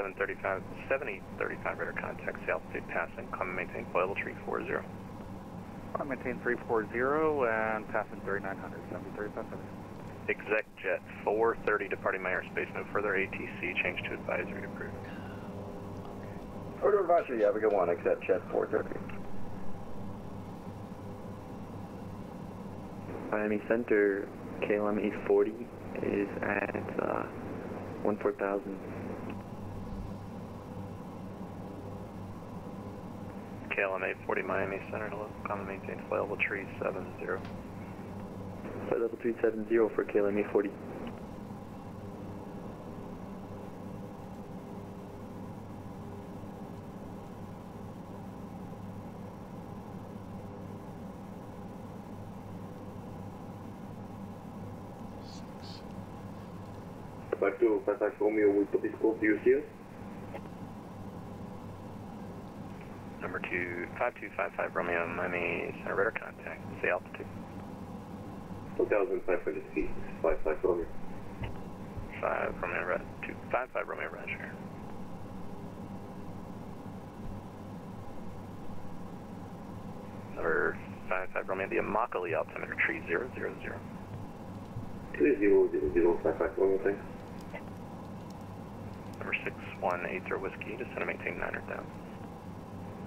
735, 7035 radar contact, the altitude passing, climb and maintain, flight level tree 40. I maintain 340 and passing 3900, 7035. Exec jet 430 departing my airspace, no further ATC, change to advisory approved. Order advisory, you have a good one, except Jet 430. Miami Center, KLM 840 is at uh, 14,000. KLM 840 Miami Center, hello, climb and maintain, flight level tree 70. Flight level 370 for KLM 840. Back to 55 Romeo, we put this code to you here. Number 2, 5255 Romeo, Miami Center, radar contact, say altitude. 1,500 feet, 55 Romeo. 5 Romeo, Red, 2, 55 Romeo, Roger. Number 55 Romeo, the Immokalee altimeter, tree 000. 300055 Romeo, thanks. Number 6180 Whiskey, descend and maintain 900,000.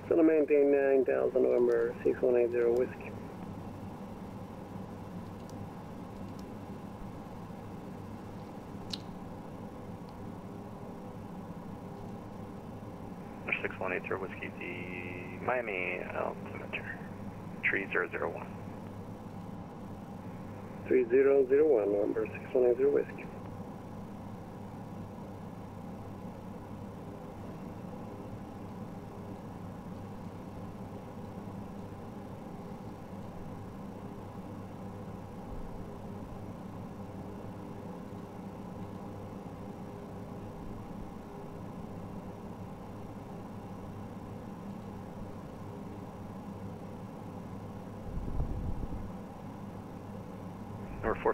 Gonna maintain 9,000 November 6180 Whiskey. Number 6180 Whiskey, the Miami altimeter, tree 001. 3001 number 6180 Whiskey. Number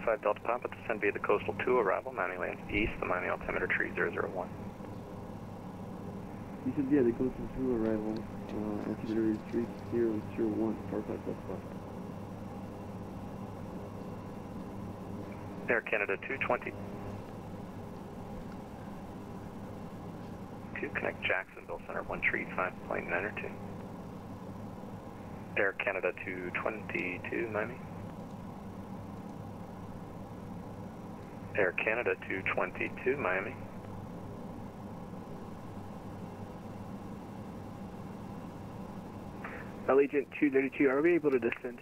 45 Delta Papa, descend via the coastal 2 arrival, Miami lands east, the Miami altimeter tree 001. You said, yeah, the to through arrival, uh, altimeter is 3001, 45 Delta Papa. Air Canada 220. To connect Jacksonville Center, 1 tree 5.902. Air Canada 222, Miami. Air Canada 222, Miami. Allegiant 232, are we able to descend?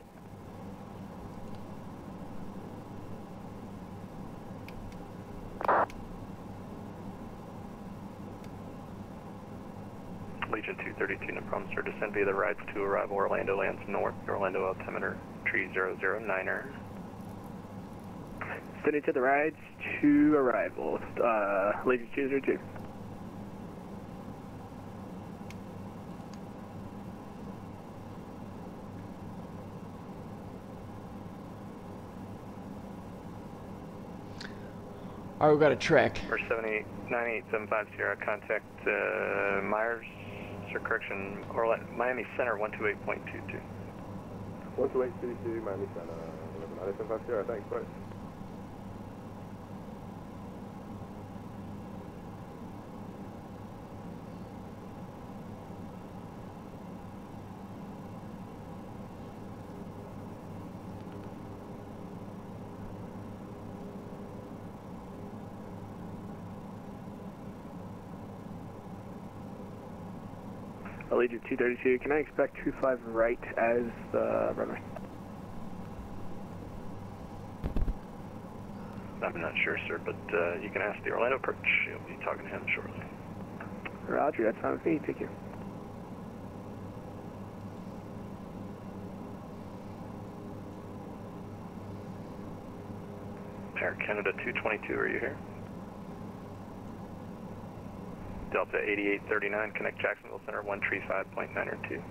Legion 232, no problem, sir. Descend via the rides to arrive Orlando lands north. Orlando altimeter tree 009er. Sending to the rides to arrival. Uh, Legion 232. All right, we've got a trek. Number 7898750, Sierra, contact uh, Myers, sir, correction, Orlando, Miami Center 128.22. 12822, Miami Center, 11950, Sierra, thanks, bye. Allegiant 232, can I expect 25 right as the runway? I'm not sure, sir, but uh, you can ask the Orlando Perch. You'll be talking to him shortly. Roger, that's fine with me. Take care. Air Canada 222, are you here? Delta 8839, connect Jacksonville Center 135.902.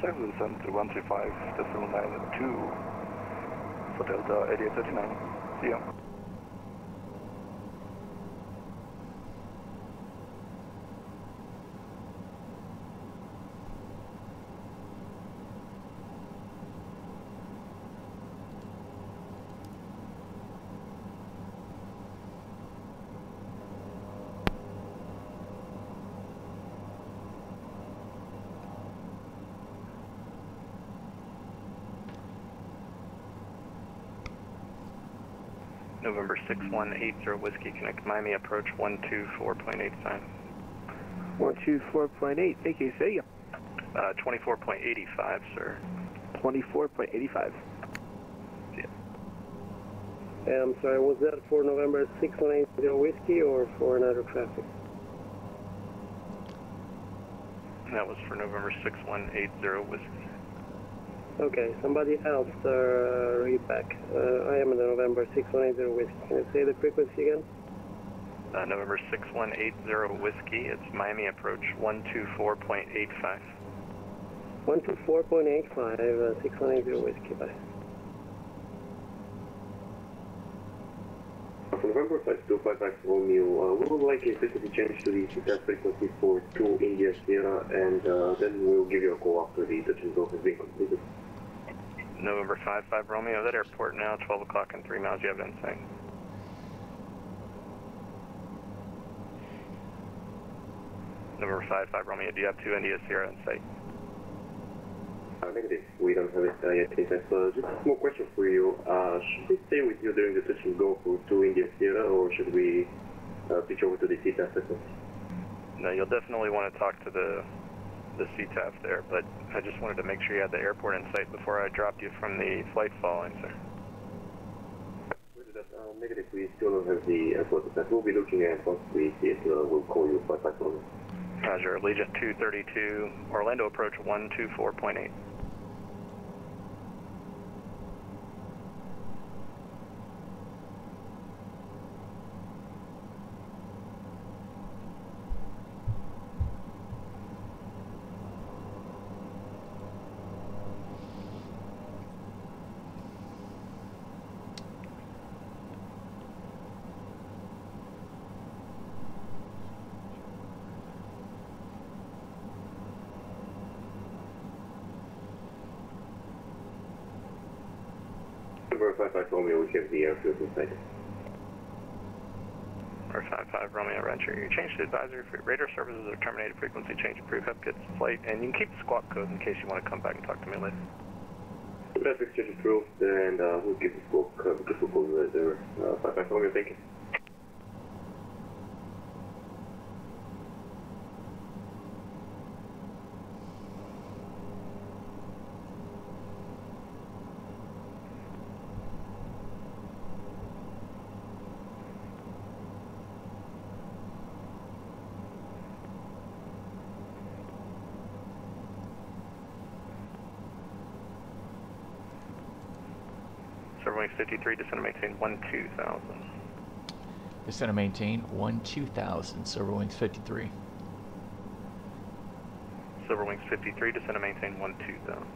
Jacksonville Center 135, decimal 92 for Delta 8839. See ya. November 6180 Whiskey Connect Miami approach 124.85. 124.8. Thank you. Ya. Uh, 24.85, sir. 24.85. I'm sorry, was that for November 6180 Whiskey or for another traffic? That was for November 6180 Whiskey. Okay, somebody else, uh, read back. Uh, I am in the November 6180 Whiskey. Can you say the frequency again? Uh, November 6180 Whiskey, it's Miami approach 124.85. 124.85, uh, 6180 Whiskey, bye. For November 5255 Romeo, uh, we would like a frequency change to the CTAF frequency for 2 India Sierra, and uh, then we'll give you a call after the touch and go has been completed. November 55 Romeo, that airport now, 12 o'clock and 3 miles, you have sight. November 55 Romeo, do you have 2 India Sierra in sight? Uh, negative. We don't have it uh, yet. Uh, just a small question for you. Uh, should we stay with you during the touch and go for 2 India Sierra, or should we uh, switch over to the CTAF frequency? No, you'll definitely want to talk to the the CTAF there, but I just wanted to make sure you had the airport in sight before I dropped you from the flight following, sir. Uh, negative. We still don't have the airport sight. We'll be looking at once we see it. Uh, we'll call you by 5 Roger, Allegiant 232, Orlando approach 124.8. November 55 Romeo, we have the airfield in sight. Or 55 Romeo Rancher, you changed the advisory for radar services are terminated frequency change approved Hubkits flight, and you can keep the squawk code in case you want to come back and talk to me later. Traffic change approved, and uh, we'll give the because we'll call you later. Uh, 55 Romeo, thank you. Silver Wings 53, descend and maintain 12000. Descend and maintain 1 2000, Silver Wings 53. Silver Wings 53, descend and maintain 12000.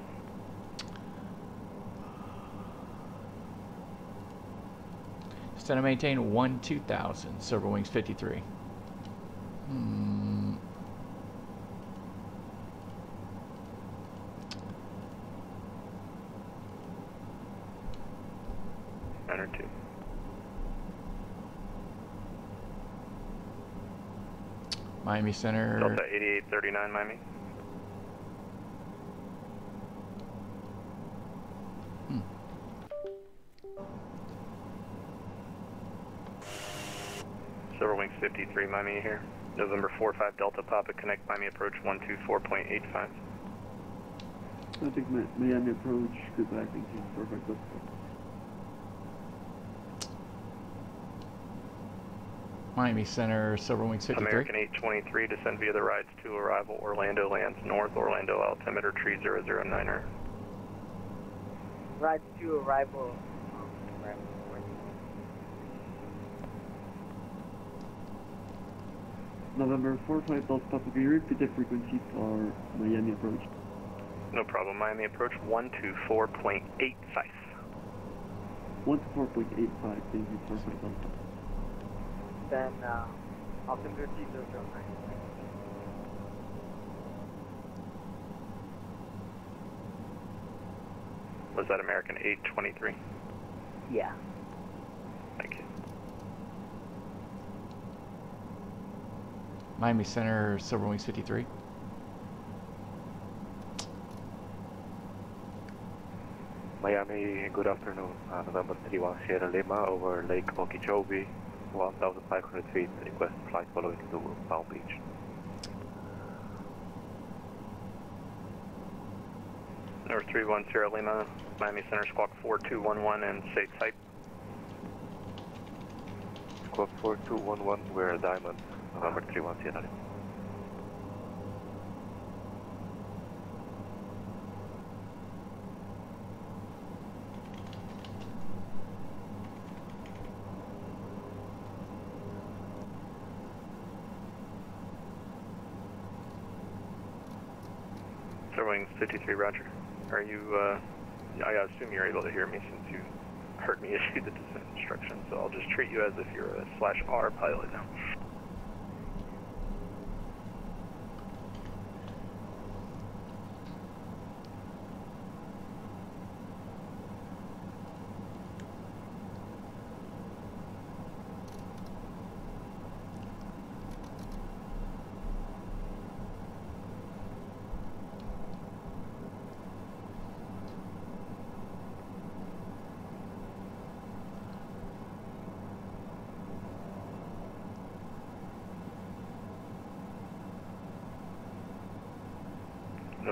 Descend and maintain 1 2000, Silver Wings 53. Hmm. Nine or two. Miami Center. Delta 8839 Miami. Hmm. Silver Wings 53 Miami here. November 45 Delta Papa Connect Miami approach 124.85. I think Mi- Miami approach because I think he's perfect. Let's go. Miami Center, Silver Wings 53. American 823, descend via the rides to arrival Orlando lands north Orlando altimeter tree 009er. Rides to arrival. November 45 Delta Papa, can you repeat the frequencies for Miami approach? No problem. Miami approach 124.85. 1 to 4.85, thank you, 45 Delta. Then uh, altimeter T zero zero nine. Was that American 823? Yeah. Thank you. Miami Center, Silver Wings 53. Miami, good afternoon. Uh, November 31 Sierra Lima over Lake Okeechobee, 1,500 feet. Request flight following to Palm Beach. Number 31 Sierra Lima, Miami Center Squawk 4211 and stay type. Squawk 4211, we're Diamond, November 31 Sierra Lima. Silver Wings 53, Roger. Are you, uh, I assume you're able to hear me since you heard me issue the descent instruction, so I'll just treat you as if you're a slash R pilot now.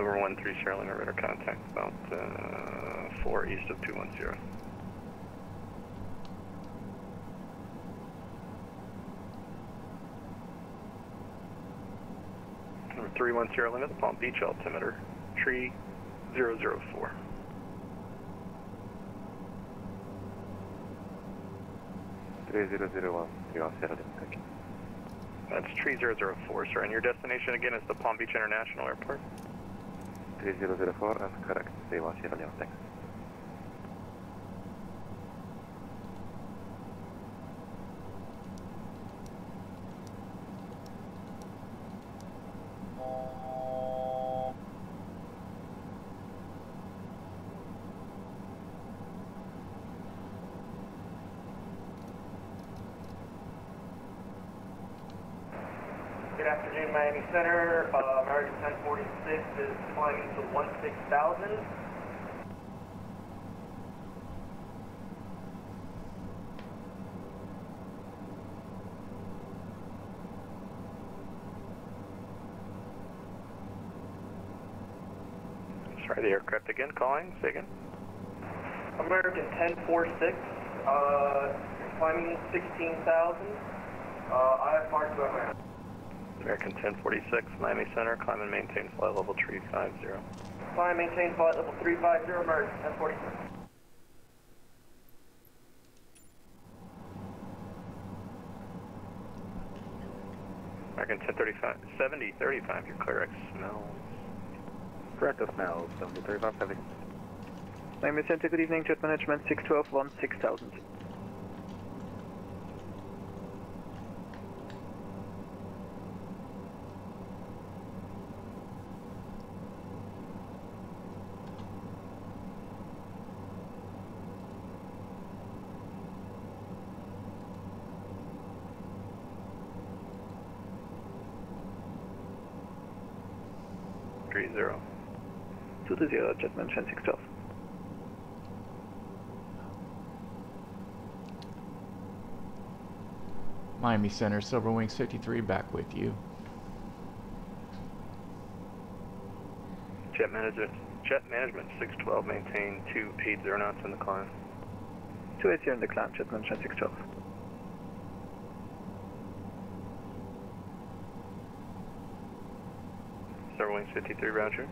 Nova 13 Sierra Lima radar contact about uh, 4 east of 210. Number 31 Sierra Lima, the Palm Beach altimeter, tree 004. Three zero zero one three one Sierra Lima, thank you. That's tree 004, sir. And your destination again is the Palm Beach International Airport? 3004 and correct, three one Sierra Lima, thanks. Good afternoon, Miami Center. Uh, American 1046 is climbing to 16,000. Sorry, the aircraft again calling. Say again. American 1046, uh, climbing 16,000. Uh, I have marked about my American 1046, Miami Center, climb and maintain flight level 350. Climb and maintain flight level 350, American 1046. American 1035, 7035, your clear X smells. Correct us now, 7035, 70. Miami Center, good evening, Jet Management 612 6000. just mentioned 612. Miami Center, Silver Wings 53, back with you. Jet Management, Jet Management 612, maintain 280 knots in the climb. 280 in the climb, Jet Management 612. Silver Wings 53, roger.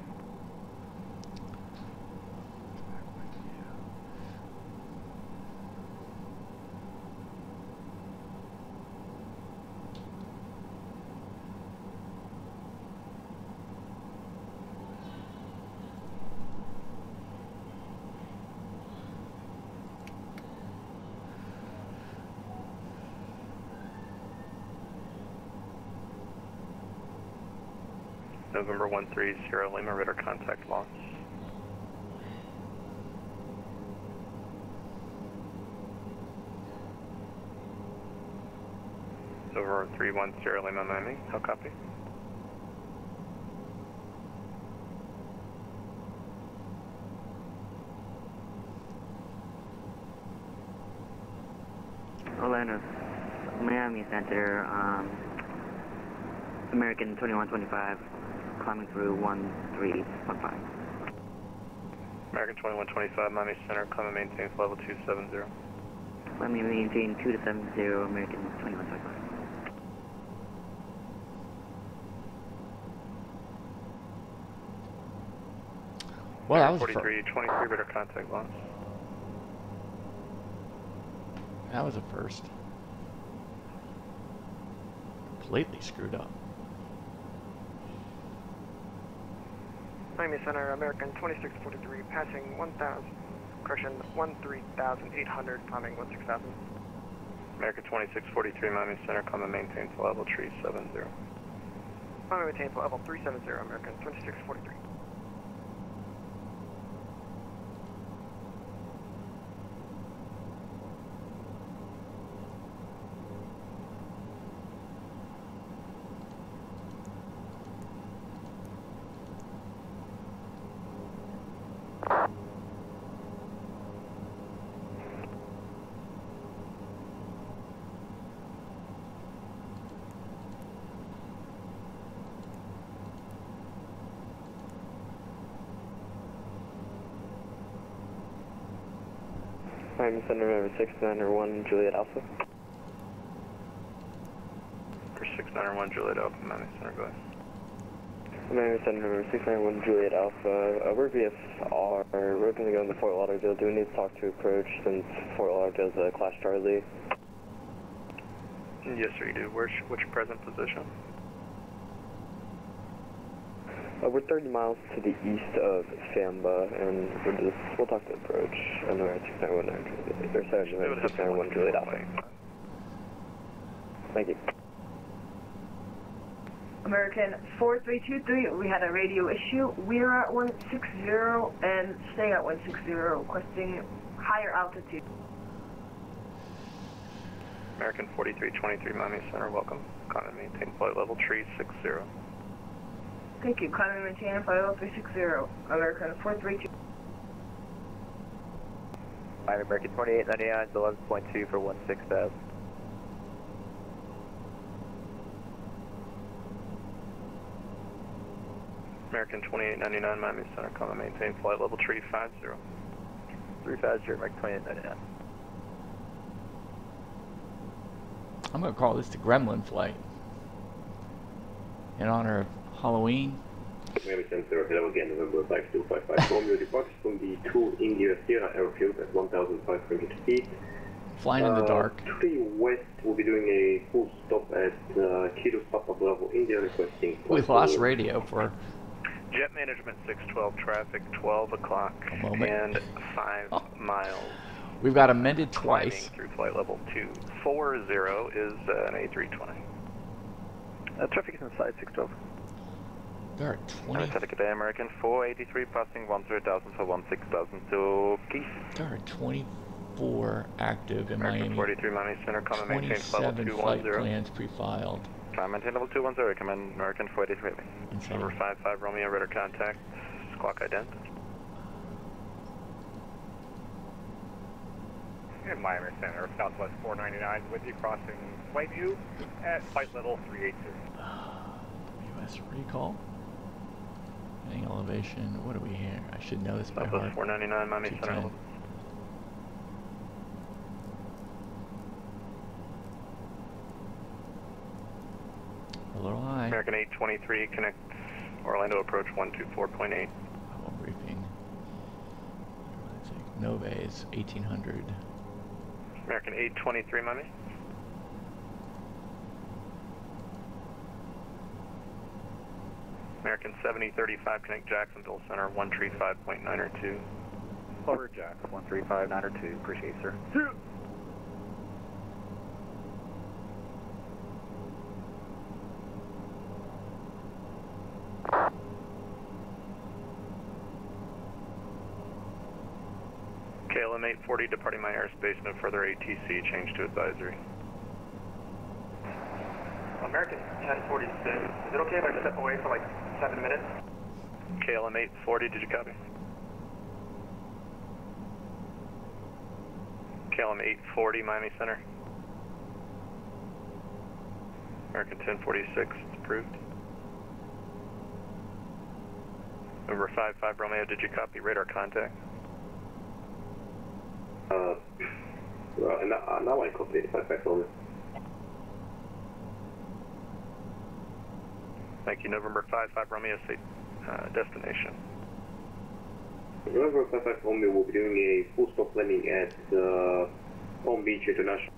November 13 Sierra Lima radar contact launch. Over 31 Sierra Lima Miami, how copy? Orlando, Miami Center, um, American 2125, climbing through 1315. American 2125 Miami Center, climb and maintain level 270. Let me maintain 2 to 70, American 2125. Well, that was a 43, 23 radar contact loss. That was a first. Completely screwed up. Miami Center, American 2643, passing 1,000, correction, 13,800, climbing 16,000. American 2643 Miami Center, climb and maintain to level 370. Miami maintain to level 370, American 2643. Center, November 691, Juliet Alpha. For 691 Juliet Alpha, Miami Center, go ahead. Miami Center, November 691, Juliet Alpha. Uh, we're VFR. We're going to go into Fort Lauderdale. Do we need to talk to approach since Fort Lauderdale's a Class Charlie? Yes, sir, you do. Where's, what's your present position? Uh, we're 30 miles to the east of Samba, and we're just, we'll talk to approach. I know it's 691, or sorry, November 691, Juliet Alpha. Thank you. American 4323, we had a radio issue. We're at 160 and staying at 160, requesting higher altitude. American 4323 Miami Center, welcome. Climb and maintain flight level 360. Thank you. Climb and maintain flight level 360. American 432. Miami American 2899, 11.2 for 16,000. American 2899 Miami Center, climb and maintain flight level 350. 350, American 2899. I'm going to call this the Gremlin flight. In honor of Halloween. Miami Center, hello again, November 5255. Romeo departs from the 2 India Sierra airfield at 1,500 feet. Flying in the Uh, dark. To the west, we'll be doing a full stop at uh, Kilo Papa Bravo, India, requesting... We've lost radio for Jet Management 612, traffic 12 o'clock and 5 miles. We've got amended Climbing twice. through flight level 240 is uh, an A320. Uh, traffic is inside 612. There are 20. Anesthetic Bay American 483 passing 1000 for 16,000 to Keith. There are 24 active in American Miami. 43 Miami Center, come and maintain level 27 flight 210. plans pre-filed. Climb maintain level 210, command American 483. Number 55 Romeo radar contact, squawk ident. in Miami Center, Southwest 499, with you crossing Whiteview at flight level 382. U.S. recall. Heading elevation. What are we here? I should know this by Southwest heart. 499 Miami Center. 210. Hello, hi. American 823, connect Orlando approach 124.8. Home briefing. Nove is 1800. American 823, Miami. American 7035, connect Jacksonville Center 135.902. Over Jack, 135.902. Appreciate it, sir. KLM 840 departing my airspace, no further ATC, change to advisory. American 1046. Is it okay if I step away for like seven minutes? KLM 840, did you copy? KLM 840, Miami Center. American 1046, it's approved. Number 55 Romeo, did you copy radar contact? Uh, well, now, now I copy 55 Romeo. Thank you. November 55 Romeo, say uh, destination. November 55 Romeo will be doing a full stop landing at uh, Palm Beach International.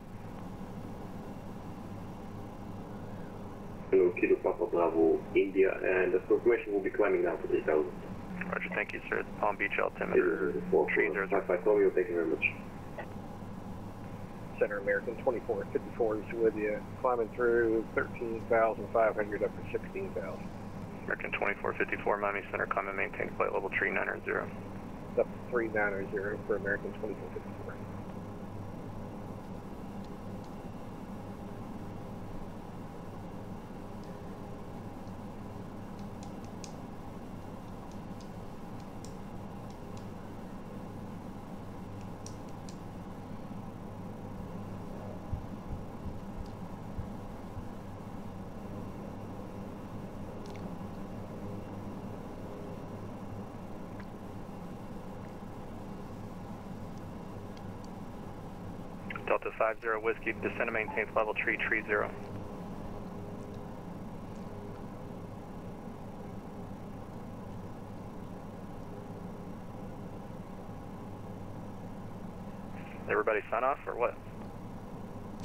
Kilo Papa Bravo, India, and the confirmation will be climbing now to 3000. Roger, thank you, sir. It's Palm Beach altimeter 55 Romeo, thank you very much. Center American 2454 is with you, climbing through 13,500 up to 16,000. American 2454 Miami Center, climb and maintain flight level 390. Up to 390 for American 2454. Delta 50 Whiskey, descend and maintain level 330. Everybody sign off or what?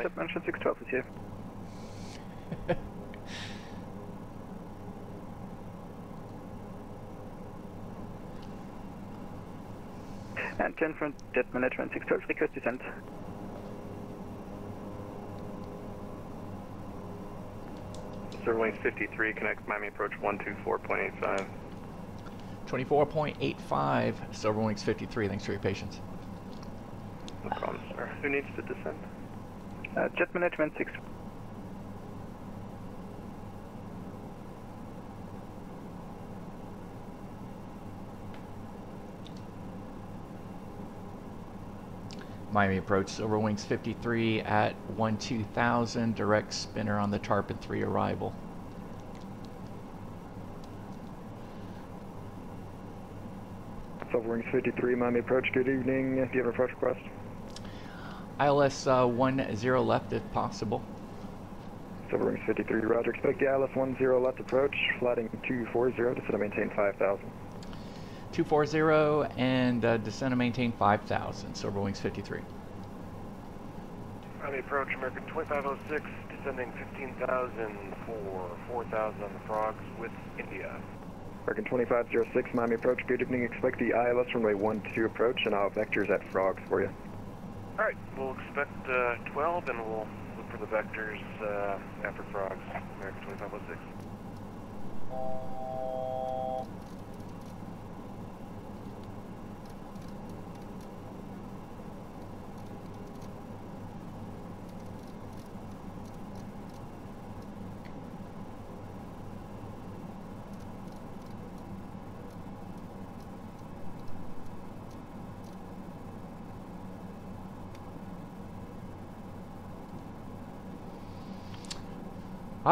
Tip mention 612 is here. and 10 front jet management 612, request descent. Silver Wings 53, connect Miami approach 124.85. 24.85, Silver Wings 53. Thanks for your patience. No problem, sir. Who needs to descend? Uh, jet management 6. Miami approach Silver Wings 53 at 12000, direct spinner on the Tarpon 3 arrival. Silver Wings 53, Miami approach, good evening. Do you have a approach request? ILS uh, 10 left if possible. Silver Wings 53, roger. Expect the ILS 10 left approach, flighting 240, descend to maintain 5000. 240 and uh, descend and maintain 5000, Silver Wings 53. Miami approach, American 2506, descending 15,000 for 4,000 on the frogs with India. American 2506, Miami approach, good evening. Expect the ILS runway 12 approach, and I'll have vectors at frogs for you. Alright, we'll expect uh, 12 and we'll look for the vectors uh, after frogs, American 2506.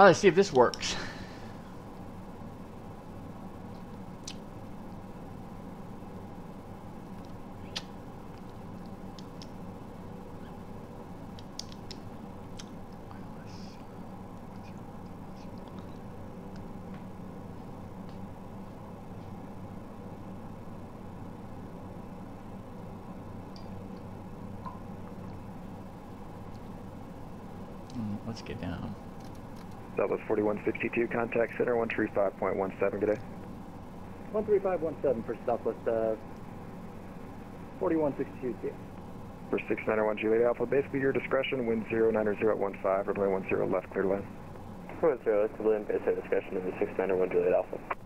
All right, let's see if this works. let's get down. Southwest 4162, contact center 135.17, good day. 13517 for Southwest uh, 4162, see ya. For 6901 Juliet Alpha, basically your discretion, wind 090 at 15, runway 10 left, clear to land. Four zero, civilian base air discretion in the 691 Juliet Alpha.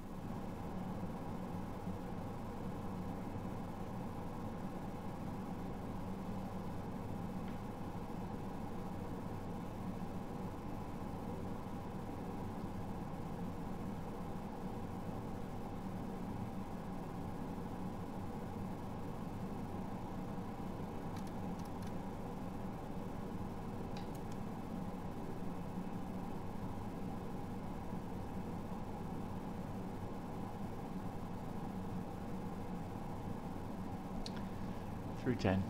Through 10.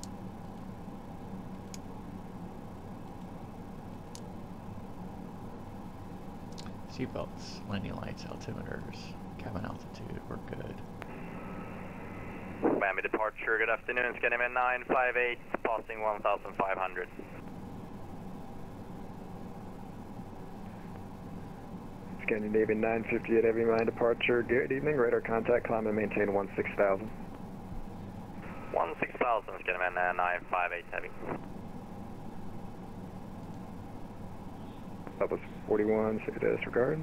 Seatbelts, landing lights, altimeters, cabin altitude, we're good. Miami departure, good afternoon, Skydiamond 958, passing 1,500. Scandinavian 958 Heavy Mine departure, good evening, radar contact, climb and maintain 16000. 16000, Skydiamond 958 Heavy. Southwest 41, say disregard.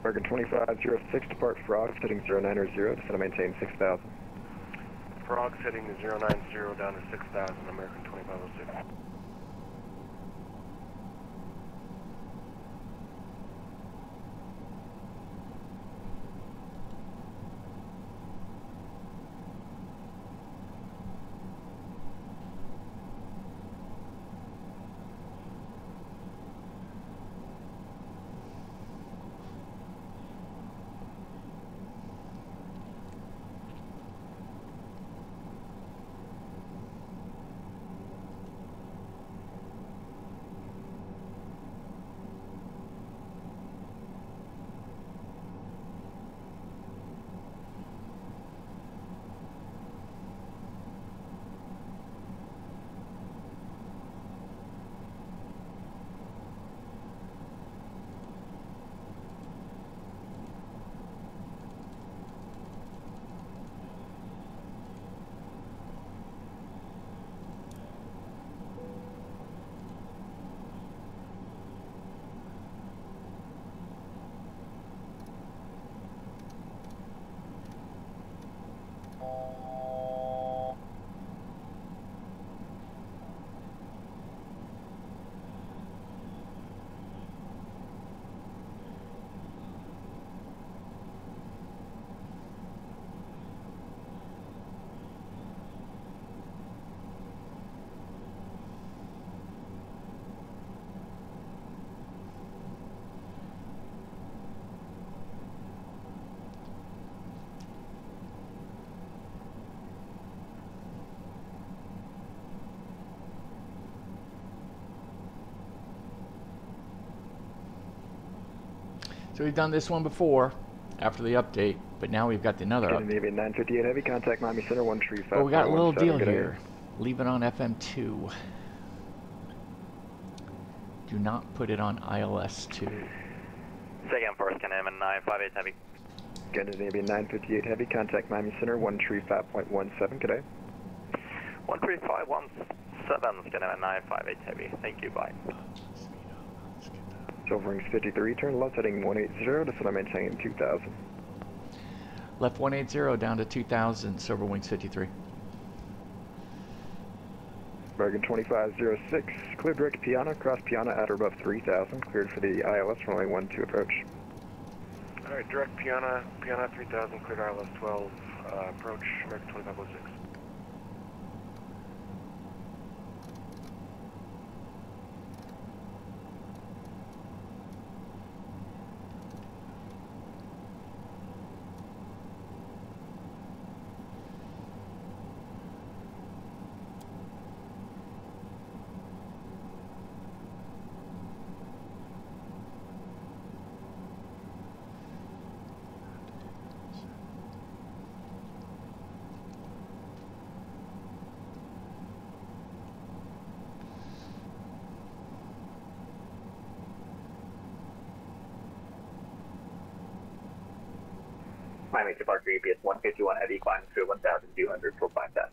American 2506, depart Frogs, heading 090, descend and maintain 6000. Frogs heading to 090 down to 6000, American 2506. So we've done this one before, after the update, but now we've got another update. Scandinavian 958 Heavy, contact Miami Center 135. Oh, we got a little deal here. Leave it on FM2. Do not put it on ILS2. Second first, Skydiamond 958 Heavy. Scandinavian 958 Heavy, contact Miami Center 135.17, good day. 13517, Skydiamond 958 Heavy. Thank you, bye. Silver Wings 53, turn left heading 180, descend and maintain 2000. Left 180 down to 2000, Silver Wings 53. Bergen 2506, clear direct Piana, cross Piana at or above 3000, cleared for the ILS runway 12 approach. Alright, direct Piana, Piana 3000, cleared ILS 12, uh, approach American 2506. Miami departure EPS 151 heavy climb through 1,200 for 5000.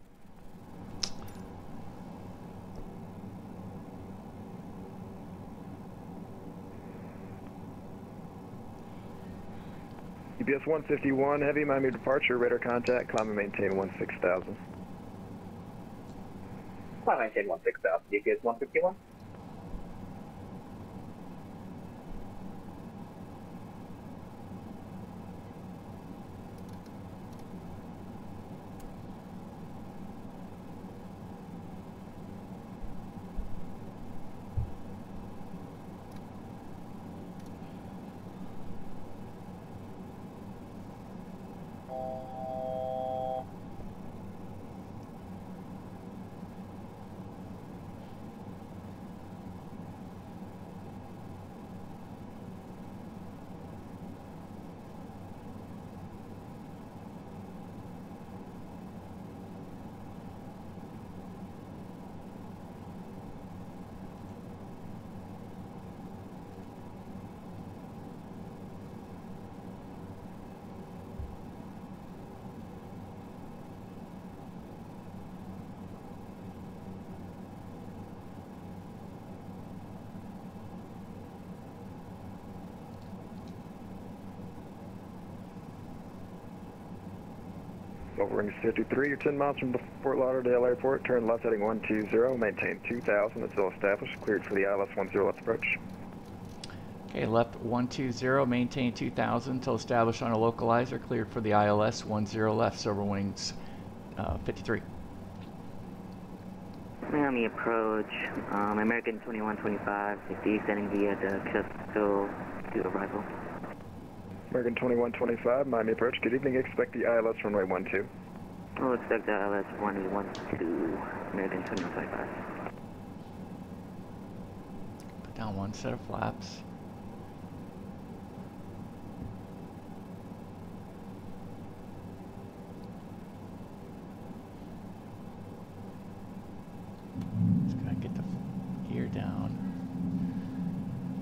EPS 151 heavy Miami departure radar contact climb and maintain 16000. Climb maintain 16000 EPS 151. Wings 53, you're 10 miles from the Fort Lauderdale Airport. Turn left heading 120, maintain 2000. It's still established. Cleared for the ILS 10 left approach. Okay, left 120, maintain 2000 until established on a localizer. Cleared for the ILS 10 left, Silver Wings uh, 53. Miami approach, um, American 2125, descending via the Crystal to arrival. American 2125, Miami approach. Good evening. Expect the ILS runway 12. We'll expect the ILS 112, American 2125. Put down one set of flaps. Just gotta get the gear down.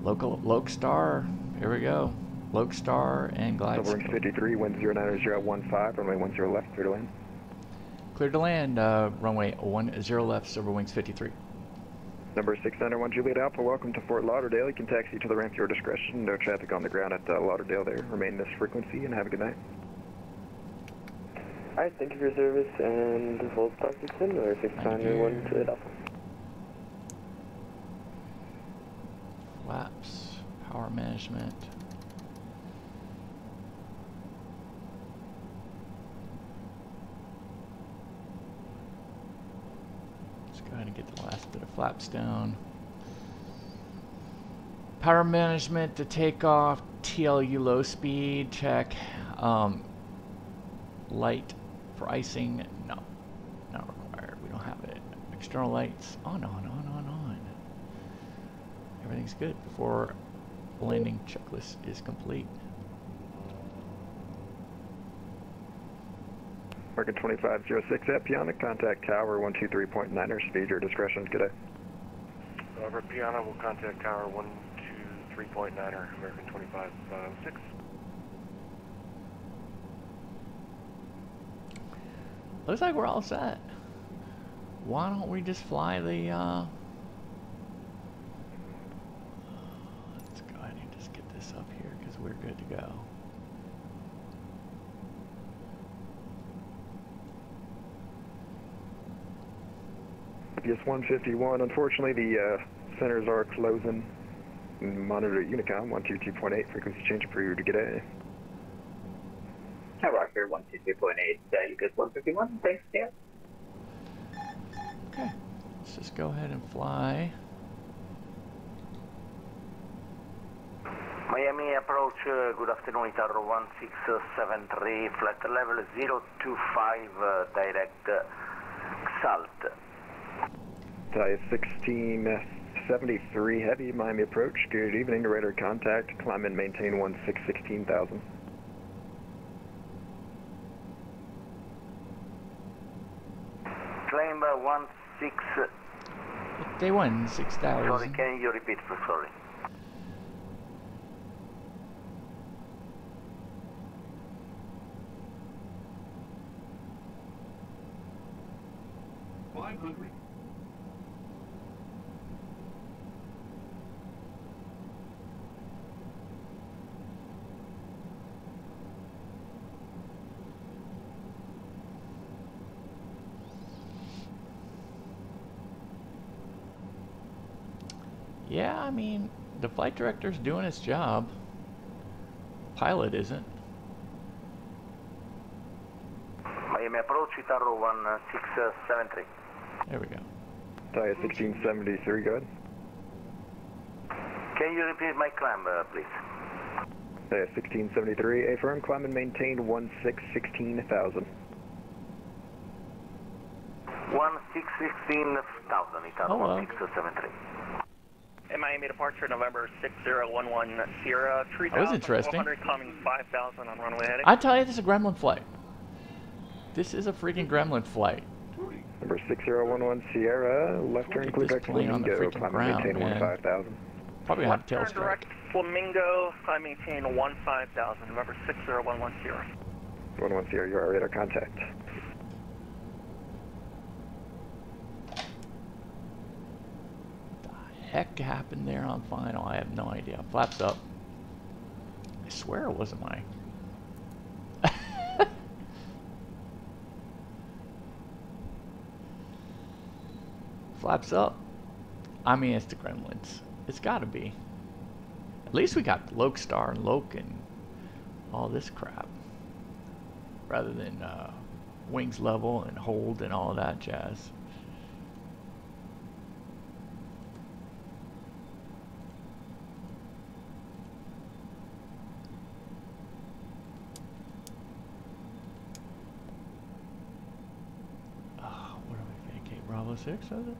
Local LOC star, here we go. LOC star and Glide. Silver Wings 53, wind 09015, runway 10 left, clear to land. Clear to land, uh, runway 10 left, Silver Wings 53. Number 691 Juliet Alpha, welcome to Fort Lauderdale. You can taxi to the ramp your discretion. No traffic on the ground at uh, Lauderdale there. Remain this frequency and have a good night. Alright, thank you for your service and hold stock in or 691 Juliet Alpha. Flaps, power management. go ahead and get the last bit of flaps down. Power management to take off, TLU low speed, check. Um, light for icing, no, not required. We don't have it. External lights, on, on, on, on, on. Everything's good before landing checklist is complete. American 2506 at Piana, contact tower 123.9er, speed your discretion, good day. Over Piana, we'll contact tower 123.9er, American 2506. Looks like we're all set. Why don't we just fly the, uh... Let's go ahead and just get this up here, because we're good to go. PS 151. Unfortunately, the uh, centers are closing. Monitor Unicom 122.8. Frequency change approved to get A. Hi, Roger 122.8. Uh, you get 151. Thanks, Dan. Okay. Let's just go ahead and fly. Miami approach, uh, good afternoon, Tower 1673, flight level 025, uh, direct uh, SALT. Thai 1673 Heavy, Miami approach. Good evening radar contact. Climb and maintain 1616,000. Climb uh, 16... Day 1, 6,000. Uh, Sorry, can you repeat, please? Sorry. Five hundred. Yeah, I mean, the flight director's doing his job. Pilot isn't. Miami approach, Itaro 1673. There we go. Thai 1673, go ahead. Can you repeat my climb, uh, please? Thai 1673, affirm, climb and maintain 1616,000. 1616,000, Itaro Hello. 1673. Miami departure November 6011 Sierra, That was interesting. 3,400 climbing 5,000 on runway heading. I tell you, this is a Gremlin flight. This is a freaking Gremlin flight. Number 6011 Sierra, left turn, clear back to plane on the Flamingo, freaking climb ground, and maintain man. 15,000. Probably have a Left tail turn strike. direct Flamingo, climb maintain 15,000, November 6011 Sierra. 11 Sierra, you are radar contact. Heck happened there on final? I have no idea. Flaps up. I swear it wasn't mine. Flaps up. I mean, it's the Gremlins. It's got to be. At least we got LOC star and Loke and all this crap. Rather than uh, wings level and hold and all that jazz. Oh, what do we 6, is it?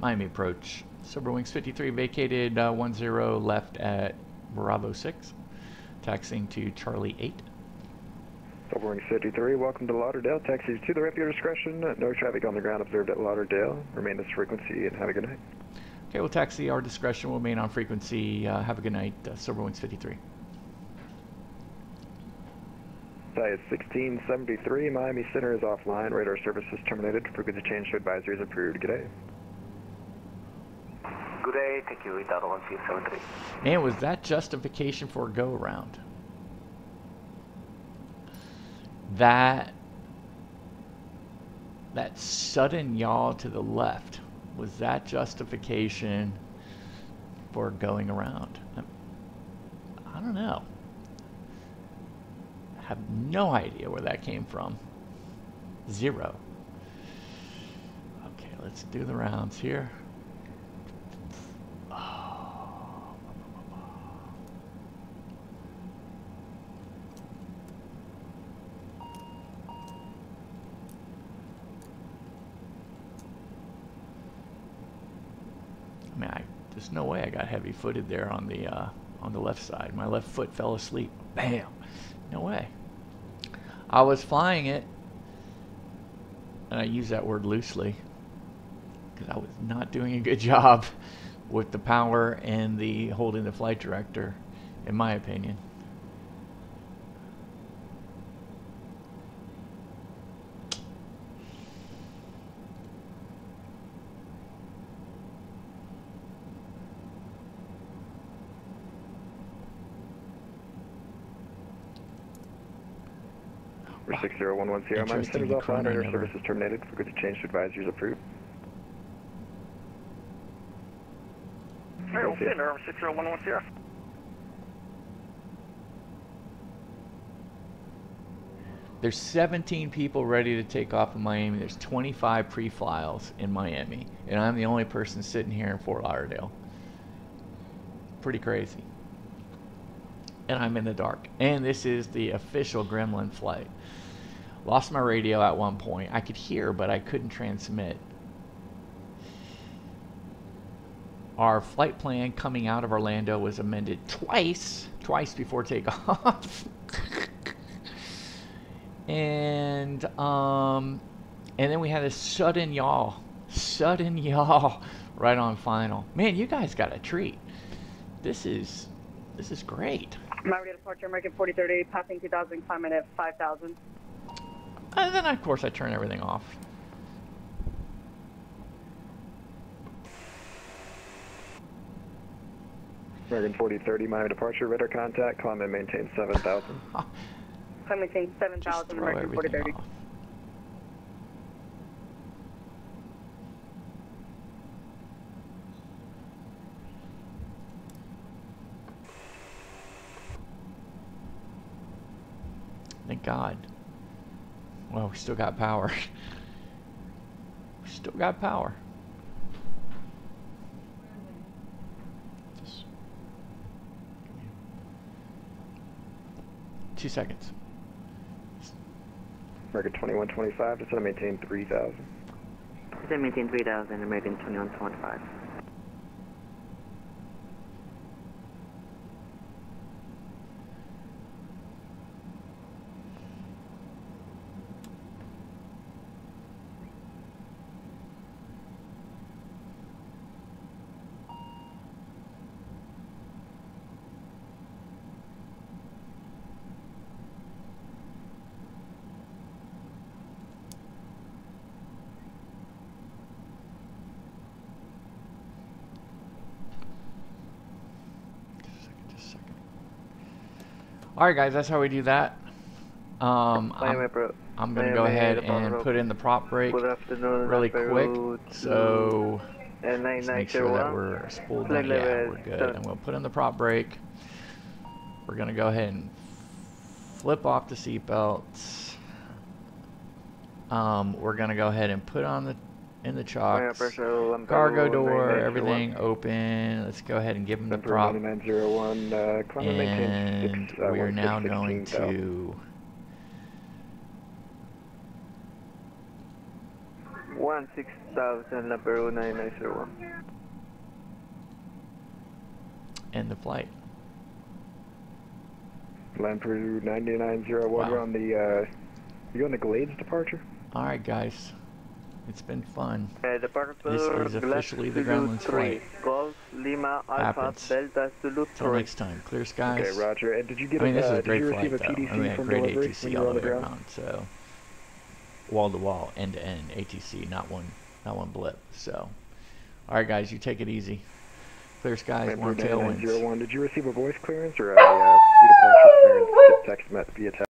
Miami approach. Silver Wings 53 vacated uh, 10 left at Bravo 6. taxing to Charlie 8. Silver Wing 53, welcome to Lauderdale. Taxis to the rep your discretion. No traffic on the ground observed at Lauderdale. Remain this frequency and have a good night. Okay, we'll taxi our discretion. We'll remain on frequency. Uh, have a good night, uh, Silver Wings 53. Thai is 1673, Miami Center is offline. Radar service is terminated. Frequency change to advisory is approved. Good day. Good day, thank you, Itaro 1673. Man, was that justification for a go around? That that sudden yaw to the left was that justification for going around? I don't know. I have no idea where that came from. Zero. Okay, let's do the rounds here. I mean, I, there's no way I got heavy-footed there on the uh, on the left side. My left foot fell asleep. Bam! No way. I was flying it, and I use that word loosely because I was not doing a good job with the power and the holding the flight director, in my opinion. Number 6011 Sierra, Miami Interesting, Center is the offline. chrono Radar never- service is terminated. Frequency change to advisory is approved. Hey, we'll see you, November 6011 Sierra. There's 17 people ready to take off in Miami. There's 25 pre-flyers in Miami, and I'm the only person sitting here in Fort Lauderdale. Pretty crazy. And I'm in the dark. And this is the official Gremlin flight. Lost my radio at one point. I could hear, but I couldn't transmit. Our flight plan coming out of Orlando was amended twice, twice before takeoff. and um, and then we had a sudden y'all, sudden y'all, right on final. Man, you guys got a treat. This is this is great. Miami departure, American 4030, passing 2000, climbing at 5000. And then of course I turn everything off. American 4030, Miami departure, radar contact, climb and maintain 7000. Climb and maintain 7000, American 4030. Off. Thank God. Well, we still got power. we still got power. Just two seconds. American 2125, just want to maintain 3000. Descend maintain 3000, American 2125. All right, guys, that's how we do that. Um, I'm, I'm going to go ahead and put in the prop brake really quick. So let's make sure that we're spooled down. Yeah, we're good. And we'll put in the prop brake. We're going to go ahead and flip off the seatbelts. Um, we're going to go ahead and put on the in the chocks. Cargo door, everything open. Let's go ahead and give them the prop. uh, And we are now going to One six thousand LAN Peru nine nine zero one. end the flight. LAN Peru 9901, Wow. we're on the, uh, you on the Glades departure? All right, guys. It's been fun. Uh, departure This is officially the Gremlins flight. Golf Lima Alpha Happens. Delta Zulu Till next time. Clear skies. Okay, roger. And did you get I mean, this uh, is a great flight, a though. PDC I mean, from great ATC all the way around. So, wall to wall, end to end, ATC, not one, not one blip. So, all right, guys, you take it easy. Clear skies, LAN Peru warm tailwinds. 9901, did you receive a voice clearance or a uh, pre-departure clearance text via text?